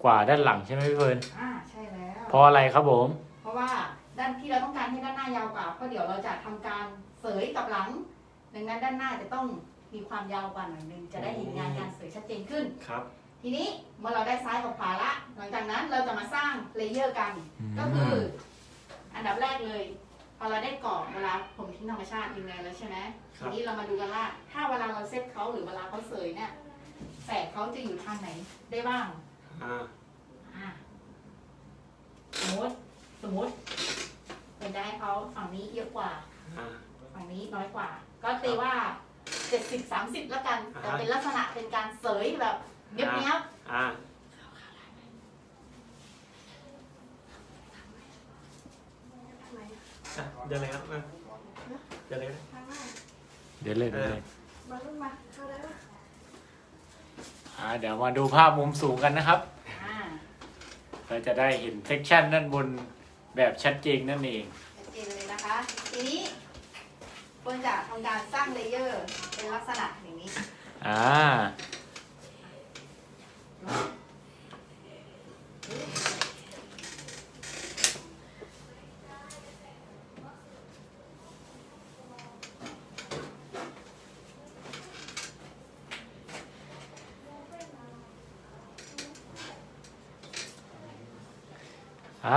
กว่าด้านหลังใช่ไหมพี่เฟิร์นอ่าใช่แล้วเพราะอะไรครับผม เพราะว่าด้านที่เราต้องการให้ด้านหน้ายาวกว่าเพราะเดี๋ยวเราจะทำการเสยกับหลัง ดังนั้นด้านหน้าจะต้องมีความยาวกว่าหน่อยนึงจะได้เห็นงานการเสยชัดเจนขึ้น ครับ ทีนี้เมื่อเราได้ซ้ายกับขวาละหลังจากนั้นเราจะมาสร้างเลเยอร์กัน ก็คือ อันดับแรกเลย พอเราได้กรอบเวลาผมทิ้งธรรมชาติยังไงแล้วใช่ไหมครัทีบนี้เรามาดูกันว่า ถ้าเวลาเราเซตเขาหรือเวลาเขาเสยเนี่ยแสกเขาจะอยู่ทางไหนได้บ้างอ่าอะสมมติสมมติเป็นได้เขาฝั่งนี้เยอะกว่าอ่าฝั่งนี้น้อยกว่าก็ตีว่าเจ็ดสิบสามสิบแล้วกันอ่าฮะแต่เป็นลักษณะเป็นการเสยแบบเนี้ยบเนี้ยบอ่าอะเดินเลยครับมาเดินเลยนะเดี๋ยวเลยเดี๋ยวเลยมาลูกมาเข้าได้ปะอ่าเดี๋ยวมาดูภาพมุมสูงกันนะครับอ่าเราจะได้เห็น section ด้านบนแบบชัดเจนนั่นเองชัดเจนเลยนะคะ ทีนี้ ควรจะทำการสร้าง layer เป็นลักษณะอย่างนี้ อ่า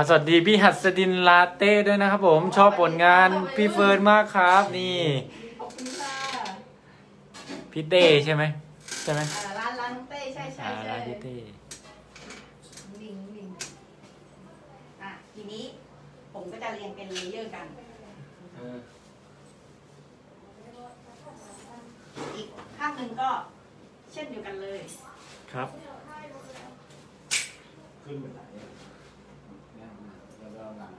สวัสดีพี่หัสดินลาเต้ด้วยนะครับผมชอบผลงานพี่เฟิร์นมากครับ นี่ขอบคุณค่ะพี่เต้ใช่ไหมใช่ไหม อ่าร้านร้านน้องเต้ใช่ใช่ อ่า ใช่ ร้านพี่เต้ ลิงลิงอะทีนี้ผมก็จะเรียงเป็น layer กัน เออ อีกข้างหนึ่งก็เช่นเดียวกันเลย ครับ ขึ้นไปไหนเนี่ยแล้วก็หลัง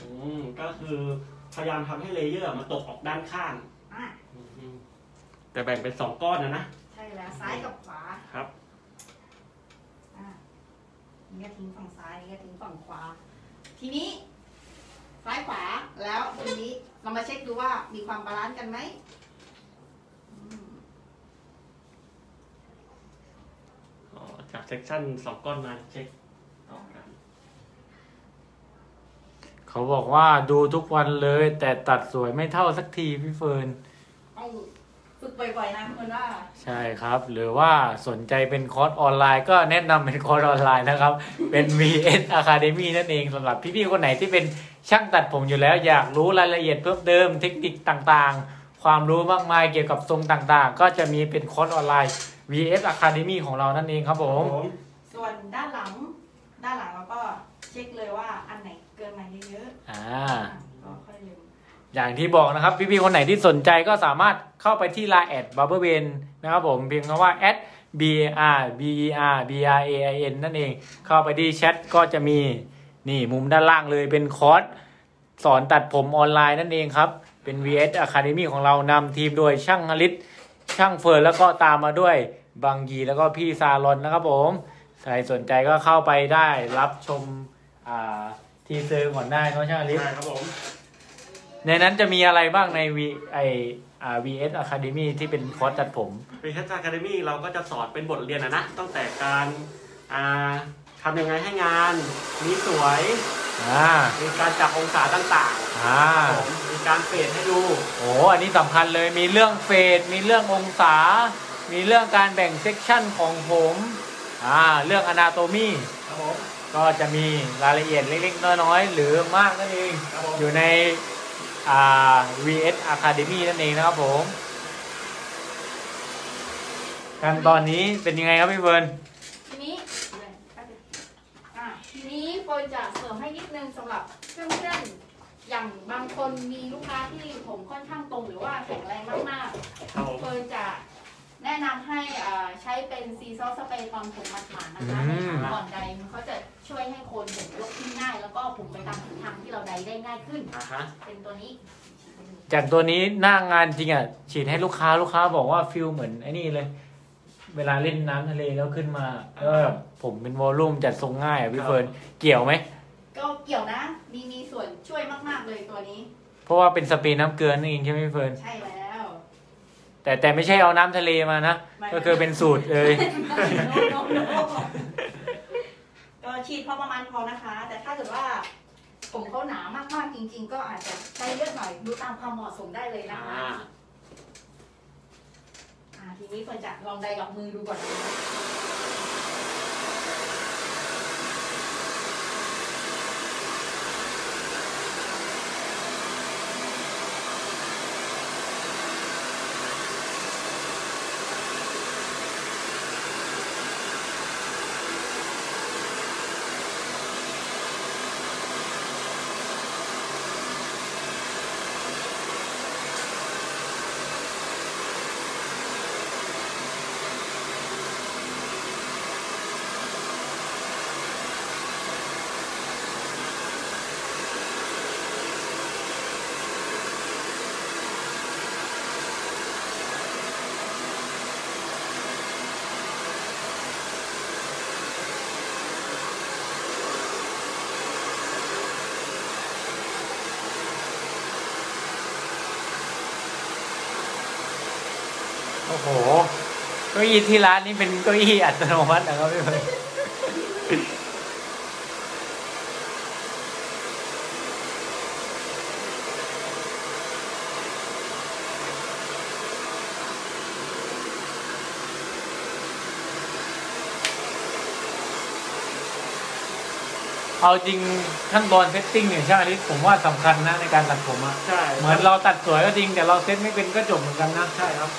อืมก็คือพยายามทำให้ เลเยอร์มันตกออกด้านข้าง อะอืมแต่แบ่งเป็นสองก้อนนะนะใช่แล้วซ้ายกับขวาครับ อะนี่ก็ทิ้งฝั่งซ้ายนี่ก็ทิ้งฝั่งขวา ทีนี้ ซ้ายขวาแล้วทีนี้เรามาเช็คดูว่ามีความ balance กันไหมอืมอ๋อจาก section สองก้อนมาเช็คต่อกัน เขาบอกว่าดูทุกวันเลย แต่ตัดสวยไม่เท่าสักทีพี่เฟิร์นต้องฝึกบ่อยๆนะเพื่อนว่าใช่ครับ หรือว่าสนใจเป็นคอร์สออนไลน์ ก็แนะนำเป็นคอร์สออนไลน์นะครับ เป็น VS Academy นั่นเองสำหรับพี่ๆคนไหนที่เป็นช่างตัดผมอยู่แล้ว อยากรู้รายละเอียดเพิ่มเติมเทคนิคต่างๆ ความรู้มากมายเกี่ยวกับทรงต่างๆ ก็จะมีเป็นคอร์สออนไลน์ VS Academy ของเรานั่นเองครับผม ส่วนด้านหลัง ด้านหลังเราก็เช็คเลยว่าอันไหน เกินมาเยอะอ่าๆก็ค่อยลืมอย่างที่บอกนะครับพี่ๆคนไหนที่สนใจก็สามารถเข้าไปที่ Line แอด Barber b a n นะครับผมเพียงคำว่า at b a r b e r b r a i n นั่นเอง เข้าไปที่แชทก็จะมีนี่มุมด้านล่างเลยเป็นคอร์สสอนตัดผมออนไลน์นั่นเองครับ เป็น VS Academy ของเรานำทีมโดยช่างฮลิตช่างเฟิร์นแล้วก็ตามมาด้วยบังยีแล้วก็พี่ซาลอนนะครับผม ใครสนใจก็เข้าไปได้รับชมอ่า teaser ก่อนได้เนอะช่างฮลิตใช่ครับผม ในนั้นจะมีอะไรบ้างใน V ไออ่า VS Academy ที่เป็นคอร์สตัดผมวีเ s อะคาเดมี่เราก็จะสอนเป็นบทเรียนนะนะ ตั้งแต่การอ่าทำยังไงให้งานมีสวย อ่า มีการจับองศาต่างอ่าๆผมมีการ fade ให้ดู โอ้อันนี้สำคัญเลยมีเรื่อง fade มีเรื่ององศา มีเรื่องการแบ่ง section ของผม อ่า เรื่อง anatomy ครับผม ก็จะมีรายละเอียดเล็กๆ น้อยๆ หรือมากนั่นเองครับผมอยู่ในอ่า VS Academy นั่นเองนะครับผมขั้นตอนนี้เป็นยังไงครับพี่เฟิร์นทีนี้อะทีนี้เฟิร์นจะเสริมให้นิดนึงสำหรับเพื่อนๆอย่างบางคนมีลูกค้าที่ผมค่อนข้างตรงหรือว่าแข็งแรงมากครับผมๆเฟิร์นจะแนะนำให้อ่าใช้เป็นซีซอสสเปรย์ตอนผมมัดหมานะคะอืในมขาก่อนใดมันเขาจะ ช่วยให้โคนผมยกขึ้นง่าย แล้วก็ผมไปตามทิศทางที่เราใดได้ง่ายขึ้น อ่าฮะ เป็นตัวนี้ จากตัวนี้หน้างานจริงอะฉีดให้ลูกค้าลูกค้าบอกว่า feel เหมือนไอ้นี่เลย เวลาเล่นน้ำทะเลแล้วขึ้นมาก็แบบผมเป็นวอลลุ่มจัดทรงง่ายอะพี่เฟิร์นเกี่ยวไหม ก็เกี่ยวนะ มีมีส่วนช่วยมาก ๆ เลยตัวนี้ เพราะว่าเป็นสเปรย์น้ำเกลือนั่นเองใช่ไหมพี่เฟิร์นใช่แล้ว แต่แต่ไม่ใช่เอาน้ำทะเลมานะก็คือเป็นสูตรเลยก็ ฉีดพอประมาณพอนะคะ แต่ถ้าเกิดว่าผมเขาหนามากๆจริง ๆ ก็อาจจะใช้เยอะหน่อยดูตามความเหมาะสมได้เลยนะคะอ่าอ่าทีนี้เฟิร์นจะลองใดลองมือดูก่อนนะคะ โอ้โหเก้าอี้ที่ร้านนี้เป็นเก้าอี้อัตโนมัตินะครับพี่เฟิร์นเอาจริงขั้นตอน setting เนี่ยใช่ไหมลิตผมว่าสำคัญนะในการตัดผมอะใช่เหมือนเราตัดสวยก็จริงแต่เราเซตไม่เป็นก็จบเหมือนกันนะใช่ครับ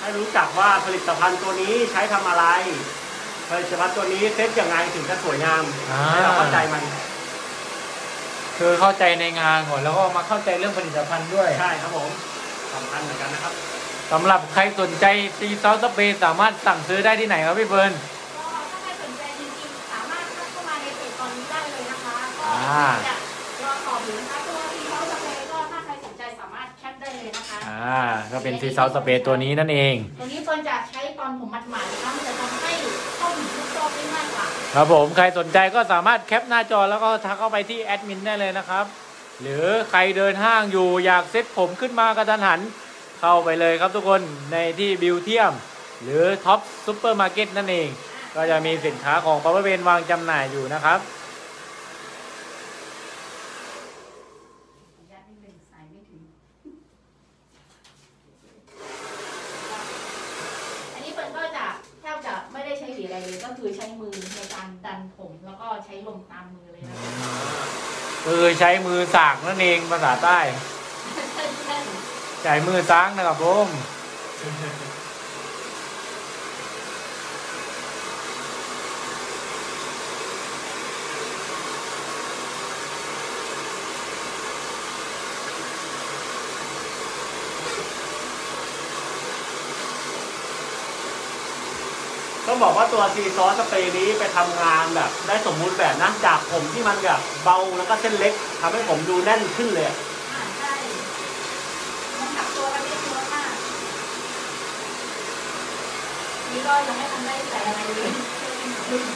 ให้รู้จักว่าผลิตภัณฑ์ตัวนี้ใช้ทำอะไร ผลิตภัณฑ์ตัวนี้เซ็ตยังไงถึงจะสวยงามอ่าให้เราเข้าใจมัน คือเข้าใจในงานก่อนแล้วก็มาเข้าใจเรื่องผลิตภัณฑ์ด้วยใช่ครับผมสำคัญเหมือนกันนะครับสำหรับใครสนใจซีซอสสเปรย์สามารถสั่งซื้อได้ที่ไหนครับพี่เฟิร์นก็ถ้าใครสนใจจริงๆสามารถทักเข้ามาในเพจตอนนี้ได้เลยนะคะก็อ่าจะ ก็เป็น sea salt spray ตัวนี้นั่นเอง ตัวนี้เฟิร์นจะใช้ตอนผมหมาดๆนะคะมันจะทำให้เข้าถึงทุกซอกได้ง่ายกว่าครับผมใครสนใจก็สามารถแคปหน้าจอแล้วก็ทักเข้าไปที่แอดมินได้เลยนะครับ หรือใครเดินห้างอยู่อยากเซ็ตผมขึ้นมากระทันหันเข้าไปเลยครับทุกคนในที่ Beautrium หรือ Tops ซูเปอร์มาร์เก็ตนั่นเอง ก็จะมีสินค้าของ Power b a n วางจำหน่ายอยู่นะครับ ยัดนิดนึงสายไม่ถึง อันนี้เฟิร์นก็จะแทบจะไม่ได้ใช้หวีอะไรเลย ก็คือใช้มือในการดันผมแล้วก็ใช้ลมตามมือเลยนะคะคือใช้มือสากนั่นเองภาษาใต้ ใช่ใช่ใช้มือซ้างนะครับผม ต้องบอกว่าตัวซีซอสสเปรย์นี้ไปทำงานแบบ ได้สมมุติแบบนะจากผมที่มันแบบเบาแล้วก็เส้นเล็กทำให้ผมดูแน่นขึ้นเลยอะอ่าใช่มันกลับตัวกันได้เยอะมากนี่ก็ยังไม่ทันได้ใส่อะไรเลยลืม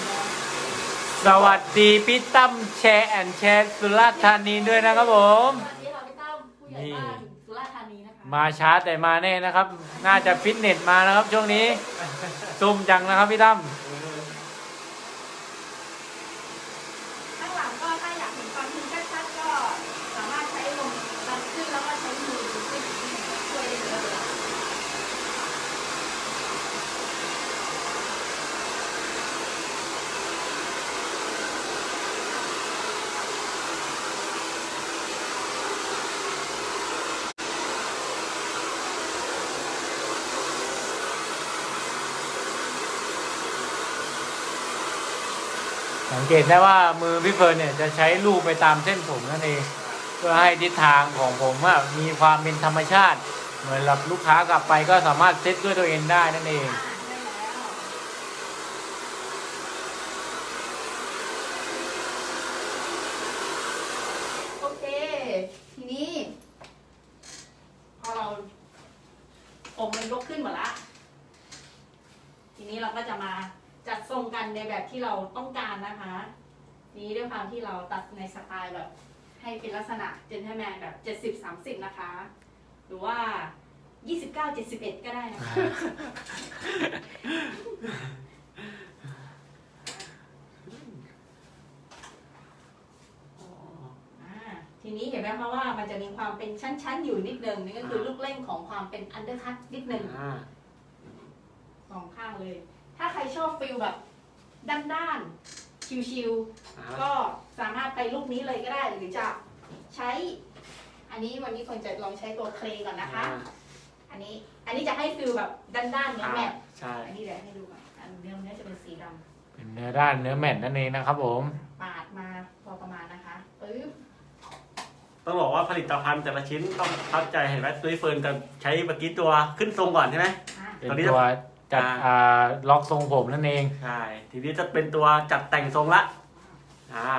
แล้วสวัสดีพี่ตั้มแชร์แอนแชร์สุราษฎร์ธานีด้วยนะครับผมสวัสดีค่ะพี่ตั้มผู้ใหญ่บ้าน มาช้าแต่มาแน่นะครับ น่าจะฟิตเนสมานะครับ ช่วงนี้ซุ่มจังนะครับพี่ตั้ม ข้างหลังก็ถ้าอยากเห็นความจริงชัดๆก็สามารถใช้ลมดันขึ้นแล้วก็ใช้มือขึ้นช่วยได้เยอะเลย สัง เกตได้ว่ามือพี่เฟิร์นเนี่ยจะใช้ลูบไปตามเส้นผมนั่นเองเพื่อให้ทิศทางของผมว่ามีความเป็นธรรมชาติ เหมือนรับลูกค้ากลับไปก็สามารถเซตด้วยตัวเองได้นั่นเอง อ่าได้แล้วโอเค ทีนี้ พอเราผมมันยกขึ้นหมดละ ทีนี้เราก็จะมาจัดทรงกันในแบบที่เราต้องการนะคะ ทีนี้ด้วยความที่เราตัดในสไตล์แบบให้เป็นลักษณะ gentleman แบบ 70 30 นะคะ หรือว่า 29 71 ก็ได้นะคะ อ่าทีนี้เห็นไหมคะว่ามันจะมีความเป็นชั้นๆ อยู่นิดนึงนี่ก็คือลูกเล่นของความเป็น undercut นิดนึงอ่าสองข้างเลย ถ้าใครชอบ feel แบบด้านๆ ชิวอ่าๆก็สามารถไป look นี้เลยก็ได้หรือจะใช้ อันนี้วันนี้คนจะลองใช้ตัว clay ก่อนนะคะ อันนี้อันนี้จะให้ feel แบบด้านๆเนื้อ matte ใช่อันนี้เดี๋ยวให้ดูก่อนอันเนื้อเนื้อจะเป็นสีดำเป็นเนื้อด้านเนื้อ matte นั่นเองนะครับ ผมปาดมาพอประมาณนะคะปึ๊บต้องบอกว่าผลิตภัณฑ์แต่ละชิ้นต้องเข้าใจเห็นไหมตุ้ยเฟิร์นจะใช้เมื่อกี้ตัวขึ้นทรงก่อนใช่ไหมอะเป็นตอนนี้ตัว จัดอ่าอ่าล็อกทรงผมนั่นเองใช่ทีนี้จะเป็นตัวจัดแต่งทรงละอ่า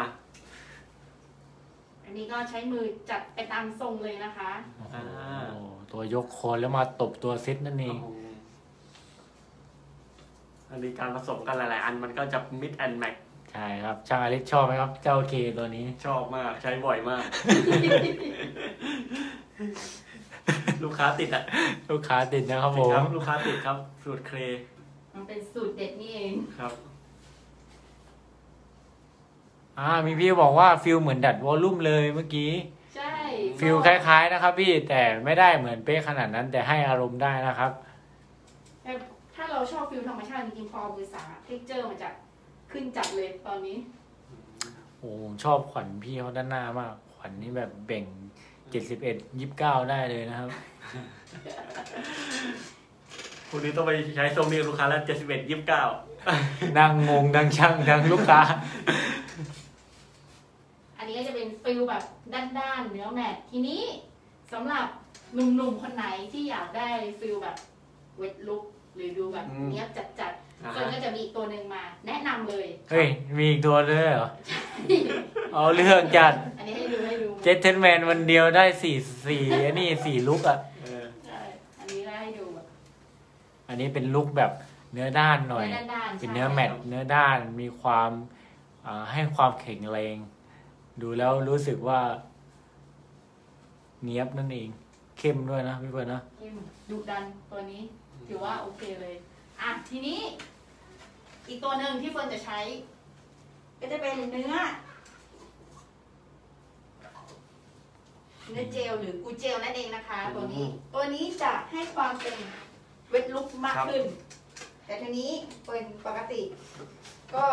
อันนี้ก็ใช้มือจัดไปตามทรงเลยนะคะอ่าโอ้ตัวยกโคนแล้วมาตบตัวเซตนั่นเองอันนี้การผสมกันหลาย ๆ อันมันก็จะมิดแอนแม็กใช่ครับช่างอลิสชอบไหมครับ เจ้าเคตัวนี้ ชอบมากใช้บ่อยมาก ลูกค้าติดอะลูกค้าติดนะครับผติดคมรับลูกค้าติดครับสูตรเครมันเป็นสูตรเด็ดนี่เอง ครับ อ่า มีพี่บอกว่าฟิลเหมือนดัดวอลลุ่มเลยเมื่อกี้ ใช่ฟิลคล้ายๆนะครับพี่แต่ไม่ได้เหมือนเป๊ะขนาดนั้นแต่ให้อารมณ์ได้นะครับ แต่ถ้าเราชอบฟิลธรรมชาติจริงๆพอมือสาเท็กเจอร์มันจะขึ้นจัดเลยตอนนี้ โอ้ผมชอบขวัญพี่เขาด้านหน้ามาก ขวัญนี่แบบเบ่ง เจ็ดสิบเอ็ดยี่สิบเก้าได้เลยนะครับ คุณนี้ต้องไปใช้ทรงนี้กับลูกค้าแล้วเจ็ดสิบเอ็ดยี่สิบเก้านั่งงงดังช่างดังลูกค้า อันนี้ก็จะเป็น feel แบบด้านๆเนื้อ matte ทีนี้สำหรับหนุ่มๆคนไหนที่อยากได้ feel แบบ wet look หรือดูแบบเนี้ยบจัดๆ เฟิร์นก็จะมีอีกตัวหนึ่งมา แนะนำเลย เฮ้ย มีอีกตัวด้วยเหรอ เอาเรื่องจัดอันนี้ให้ดูให้ดูเจตเทนแมนวันเดียวได้สี่สี่อันนี้สี่ลุกอะ เออใช่อันนี้ได้ให้ดูแบบอันนี้เป็นลุกแบบเนื้อด้านหน่อย เนื้อด้านๆเป็นใช่เนื้อแมทเนื้อด้านมีความอ่าให้ความแข็งแรง ดูแล้วรู้สึกว่า เนี้ยบนั่นเอง เข้มด้วยนะพี่เฟิร์นนะเข้มดุดันตัวนี้ ถือว่าโอเคเลย อะ ทีนี้ อีกตัวหนึ่งที่เฟิร์นจะใช้ ก็จะเป็นเนื้อ เนื้อเจลหรือกูเจลนั่นเองนะคะ ตัวนี้ ตัวนี้จะให้ความเป็นเวทลุกมากขึ้น แต่ทีนี้เป็นปกติ ก็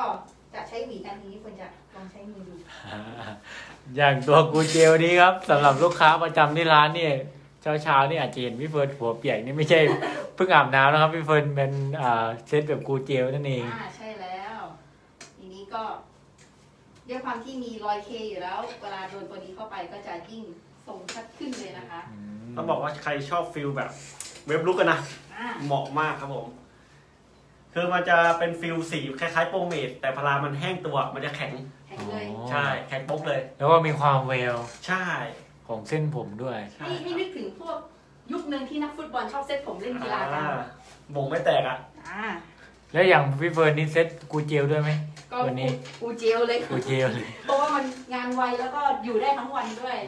จะใช้หวีอันนี้เฟิร์นจะลองใช้มือดู อย่างตัวกูเจลนี้ครับสำหรับลูกค้าประจำที่ร้านเนี่ย เช้าเช้าๆนี่อาจจะเห็นพี่เฟิร์นหัวเปียกนี่ไม่ใช่เพิ่งอาบน้ำนะครับพี่เฟิร์นเป็นอ่าเซตแบบกูเจลนั่นเองอ่าใช่แล้วทีนี้ก็ด้วยความที่มีรอย clay อยู่แล้ว เวลาโดนตัวนี้เข้าไปก็จะยิ่งทรงชัดขึ้นเลยนะคะต้องบอกว่าใครชอบ feel แบบ wet look กันนะอ่าเหมาะมากครับผม คือมันจะเป็น feel สีคล้ายๆ pomade แต่พอมันแห้งตัวมันจะแข็งแข็งเลยอ๋อใช่แข็งโป๊กเลย แล้วก็มีความเวล ใช่ ของเส้นผมด้วยใช่ให้ให้นึกถึงพวกยุคหนึ่งที่นักฟุตบอลชอบเซตผมเล่นกีฬากันอ่าบ่งไม่แตกอะอ่าแล้วอย่างพี่เฟิร์นนี่เซตกูเจลด้วยไหมก็วันนี้อูเจลเลยกูเจลเลยเพราะว่ามันงานไวแล้วก็อยู่ได้ทั้งวันด้วย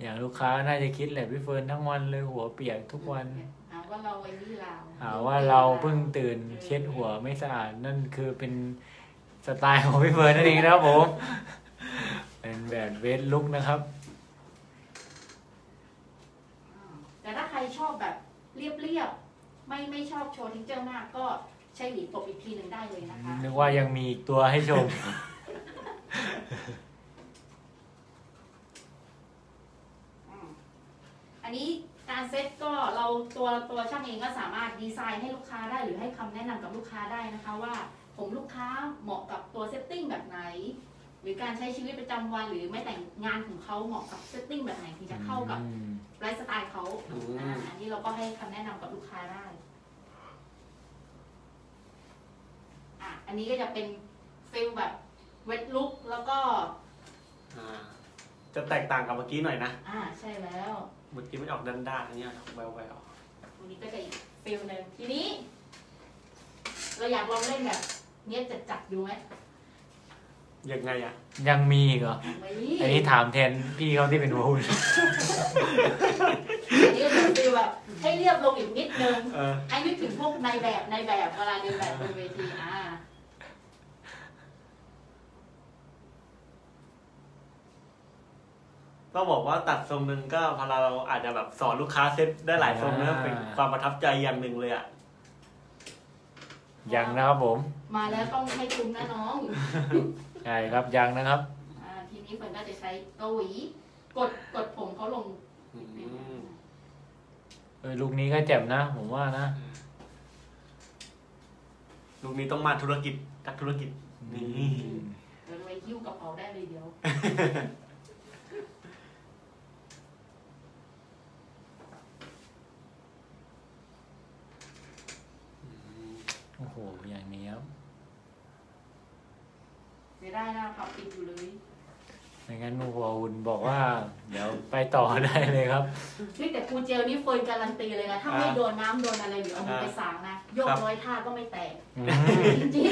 อย่างลูกค้าน่าจะคิดแหละพี่เฟิร์นทั้งวันเลยหัวเปียกทุกวันหาว่าเราไอ้นี่เราหาว่าเราเพิ่งตื่นเช็ดหัวไม่สะอาดนั่นคือเป็นสไตล์ของพี่เฟิร์นนั่นเองนะครับผม เป็นแบบ wet look นะครับอ่าแต่ถ้าใครชอบแบบเรียบๆ ไม่ไม่ชอบโชว์ texture มากก็ใช้หวีตบอีกทีหนึ่งได้เลยนะคะนึกว่ายังมีอีกตัวให้ชมอืมอันนี้การเซ็ตก็เราตัวตัวช่างเองก็สามารถดีไซน์ให้ลูกค้าได้หรือให้คำแนะนำกับลูกค้าได้นะคะว่า ผมลูกค้าเหมาะกับตัว setting แบบไหน หรือการใช้ชีวิตประจำวัน หรือแม้แต่งานของเขาเหมาะกับ setting แบบไหนที่จะเข้ากับอืม ไลฟ์สไตล์เขาอืม อ่าอันนี้เราก็ให้คำแนะนำกับลูกค้าได้อะอันนี้ก็จะเป็น feel แบบ wet look แล้วก็ อ่าจะแตกต่างกับเมื่อกี้หน่อยนะ อ่าใช่แล้ว เมื่อกี้ไม่ออกด้านๆอันนี้แววแววตัวนี้ก็จะอีก feel หนึ่งทีนี้ เราอยากลองเล่นแบบเนี้ยจัดจัดๆดูไหมๆ ยังไงอะ ยังมีอีกเหรอ ไม่อันนี้ถามแทนพี่เขาที่เป็นหัวหุ่นอันนี้ก็เป็น feel แบบให้เรียบลงอีกนิดนึง เออ ให้นึกถึงพวกในแบบในแบบเวลาเดินแบบบนเวทีอ่าต้องบอกว่าตัดทรงหนึ่งก็พอเราอาจจะแบบสอนลูกค้าเซตได้หลายทรงนะเป็นความประทับใจอย่างหนึ่งเลยอะ ยังนะครับผม มาแล้วต้องให้คุ้มนะน้องใช่ครับยังนะครับอ่าทีนี้เฟิร์นก็จะใช้ตัวหวีกดกดผมเขาลงอืมเออลูกนี้ก็เจ็บนะ ผมว่านะลูกนี้ต้องมาธุรกิจนักธุรกิจ นี่ เดี๋ยวไปหิ้วกระเป๋าได้เลยเดียว โอ้โหอย่างนี้ครับ ไม่ได้นะผับปิดอยู่เลยไม่งั้นหัวหุ่นบอกว่า เดี๋ยวไปต่อได้เลยครับ นี่แต่ครูเจลนี่เฟิร์นการันตีเลยนะถ้าไม่โดนน้ำโดนอะไรหรือเอามือไปสางนะโยกร้อยท่าก็ไม่แตกอืมจริง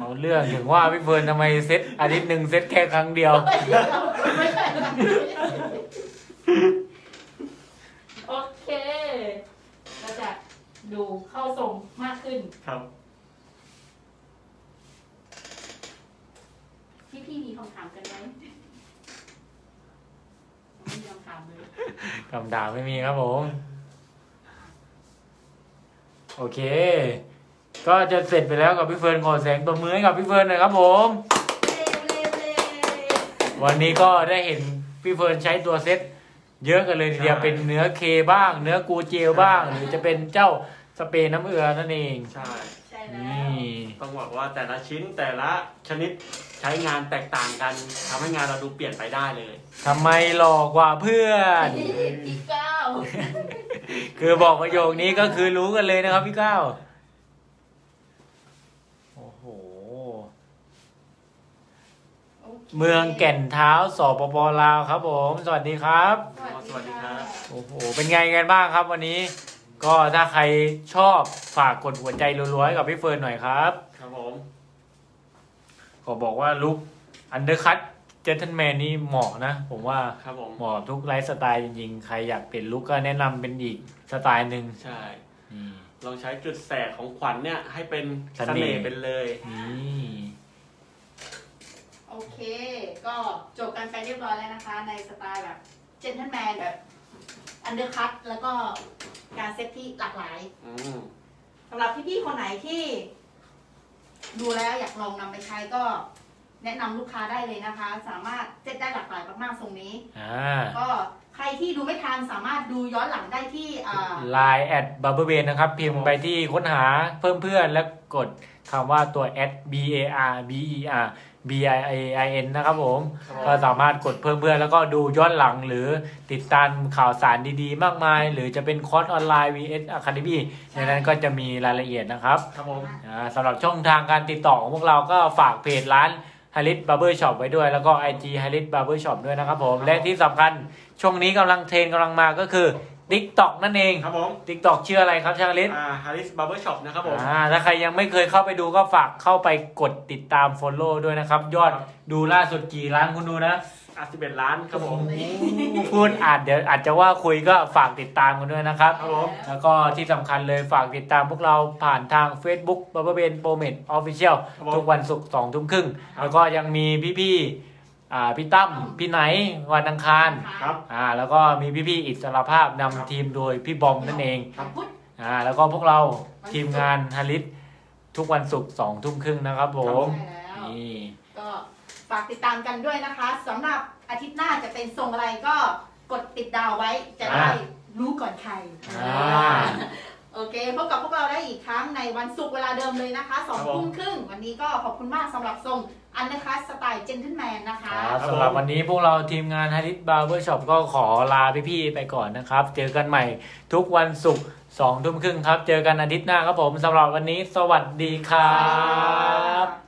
เอาเรื่องถึงว่าพี่เฟิร์นทำไมเซตอาทิตย์หนึ่งเซตแค่ครั้งเดียวๆไม่ใช่โอเคก็จะดูเข้าทรงมากขึ้นครับ พี่พี่ๆมีคำถามกันไหมไม่มีคำถามเลยคำด่าไม่มีครับผม โอเค ก็จะเสร็จไปแล้วกับพี่เฟิร์นขอเสียงปรบมือให้กับพี่เฟิร์นหน่อยครับผม เร็วเร็วเร็ววันนี้ก็ได้เห็นพี่เฟิร์นใช้ตัวเซ็ตเยอะกันเลยทีเดียวใช่ เป็นเนื้อ clay บ้าง เนื้อกูเจลบ้าง หรือจะเป็นเจ้าสเปรย์น้ำเกลือนั่นเอง ใช่ใช่แล้ว นี่ต้องบอกว่าแต่ละชิ้นแต่ละชนิดใช้งานแตกต่างกันทำให้งานเราดูเปลี่ยนไปได้เลย ทำไมหลอกกว่าเพื่อน พี่เก้าคือบอกประโยคนี้ก็คือรู้กันเลยนะครับพี่ก้าวโอ้โหเมืองแก่นเท้าสปปลาวครับผม สวัสดีครับ สวัสดีครับ โอ้โห เป็นไงกันบ้างครับวันนี้ ก็ถ้าใครชอบฝากกดหัวใจรัวๆให้กับพี่เฟิร์นหน่อยครับครับผม ขอบอกว่าลุคundercut gentleman นี่เหมาะนะ ผมว่าครับผมเหมาะกับทุกไลฟ์สไตล์จริงๆ ใครอยากเปลี่ยน look ก็แนะนำเป็นอีกสไตล์หนึ่งใช่นี่ ลองใช้จุดแสกของขวัญเนี่ย ให้เป็นเสเสน่น่ห์ ห์เป็นเลย นี่โอเค ก็จบกันไปเรียบร้อยแล้วนะคะ ในสไตล์แบบเจน t l e m แมนแบบ อันเดอร์คัตแล้วก็การเซตที่หลากหลายอืมสำหรับพี่ๆคนไหนที่ ดูแล้วอยากลองนำไปใช้ก็ แนะนำลูกค้าได้เลยนะคะ สามารถเซตได้หลากหลายมากๆทรงนี้ อ่า ก็ ใครที่ดูไม่ทันสามารถดูย้อนหลังได้ที่อ่าไลน์ add Barber Brain นะครับ พิมพ์ไปที่ค้นหาเพิ่มเพื่อนแล้วกดคำว่าตัว a d b a r b e r b r a i n นะครับผมครับผม ก็สามารถกดเพิ่มเพื่อนแล้วก็ดูย้อนหลังหรือติดตามข่าวสารดีๆ มากมาย หรือจะเป็นคอร์สออนไลน์ vs academy ในนั้นก็จะมีรายละเอียดนะครับครับผมอ่าสำหรับช่องทางการติดต่อของพวกเราก็ฝากเพจร้าน Haris Barbershop ไว้ด้วย แล้วก็ IG ฮาริสบาร์เบอร์ช็อปด้วยนะครับผม และที่สำคัญช่วงนี้กำลังเทรนกำลังมาก็คือ TikTok นั่นเอง ครับผม TikTok ชื่ออะไรครับชางลิศอ่า Haris Barbershop นะครับผม อ่าถ้าใครยังไม่เคยเข้าไปดูก็ฝากเข้าไปกดติดตาม Follow ด้วยนะครับ ยอดครับดูล่าสุดกี่ล้านคุณดูนะ อาสิบเอ็ดล้านครับผม พูดอาจเดี๋ยวอาจจะว่าคุยก็ฝากติดตามกันด้วยนะครับ ครับผม แล้วก็ที่สำคัญเลยฝากติดตามพวกเราผ่านทาง Facebook b u b b l e b a n p r o m e t Official ครับผมทุกวันศุกร์สองทุ่มครึ่งครับ แล้วก็ยังมีพี่ๆอ่าพี่ตั้มพี่ไหนวันอังคารครับ อ่าแล้วก็มีพี่ๆอิสรภาพนำทีมโดยพี่บอมนั่นเองวันพุธอ่าแล้วก็พวกเราทีมงานฮาริสทุกวันศุกร์สองทุ่มครึ่งนะครับผมใช่แล้วนี่ ก็ ฝากติดตามกันด้วยนะคะสำหรับอาทิตย์หน้าจะเป็นทรงอะไรก็กดติดดาวไว้จะได้รู้ก่อนใครอ่าโอเคพบกับพวกเราได้อีกครั้งในวันศุกร์เวลาเดิมเลยนะคะสองครับผมทุ่มครึ่ง วันนี้ก็ขอบคุณมากสำหรับทรงอันนะคะสไตล์ gentleman นะคะครับสำหรับวันนี้พวกเราทีมงาน Haris Barbershop ก็ขอลาพี่ๆไปก่อนนะครับ เจอกันใหม่ทุกวันศุกร์สองทุ่มครึ่งครับ เจอกันอาทิตย์หน้าครับผมสำหรับวันนี้สวัสดีครับ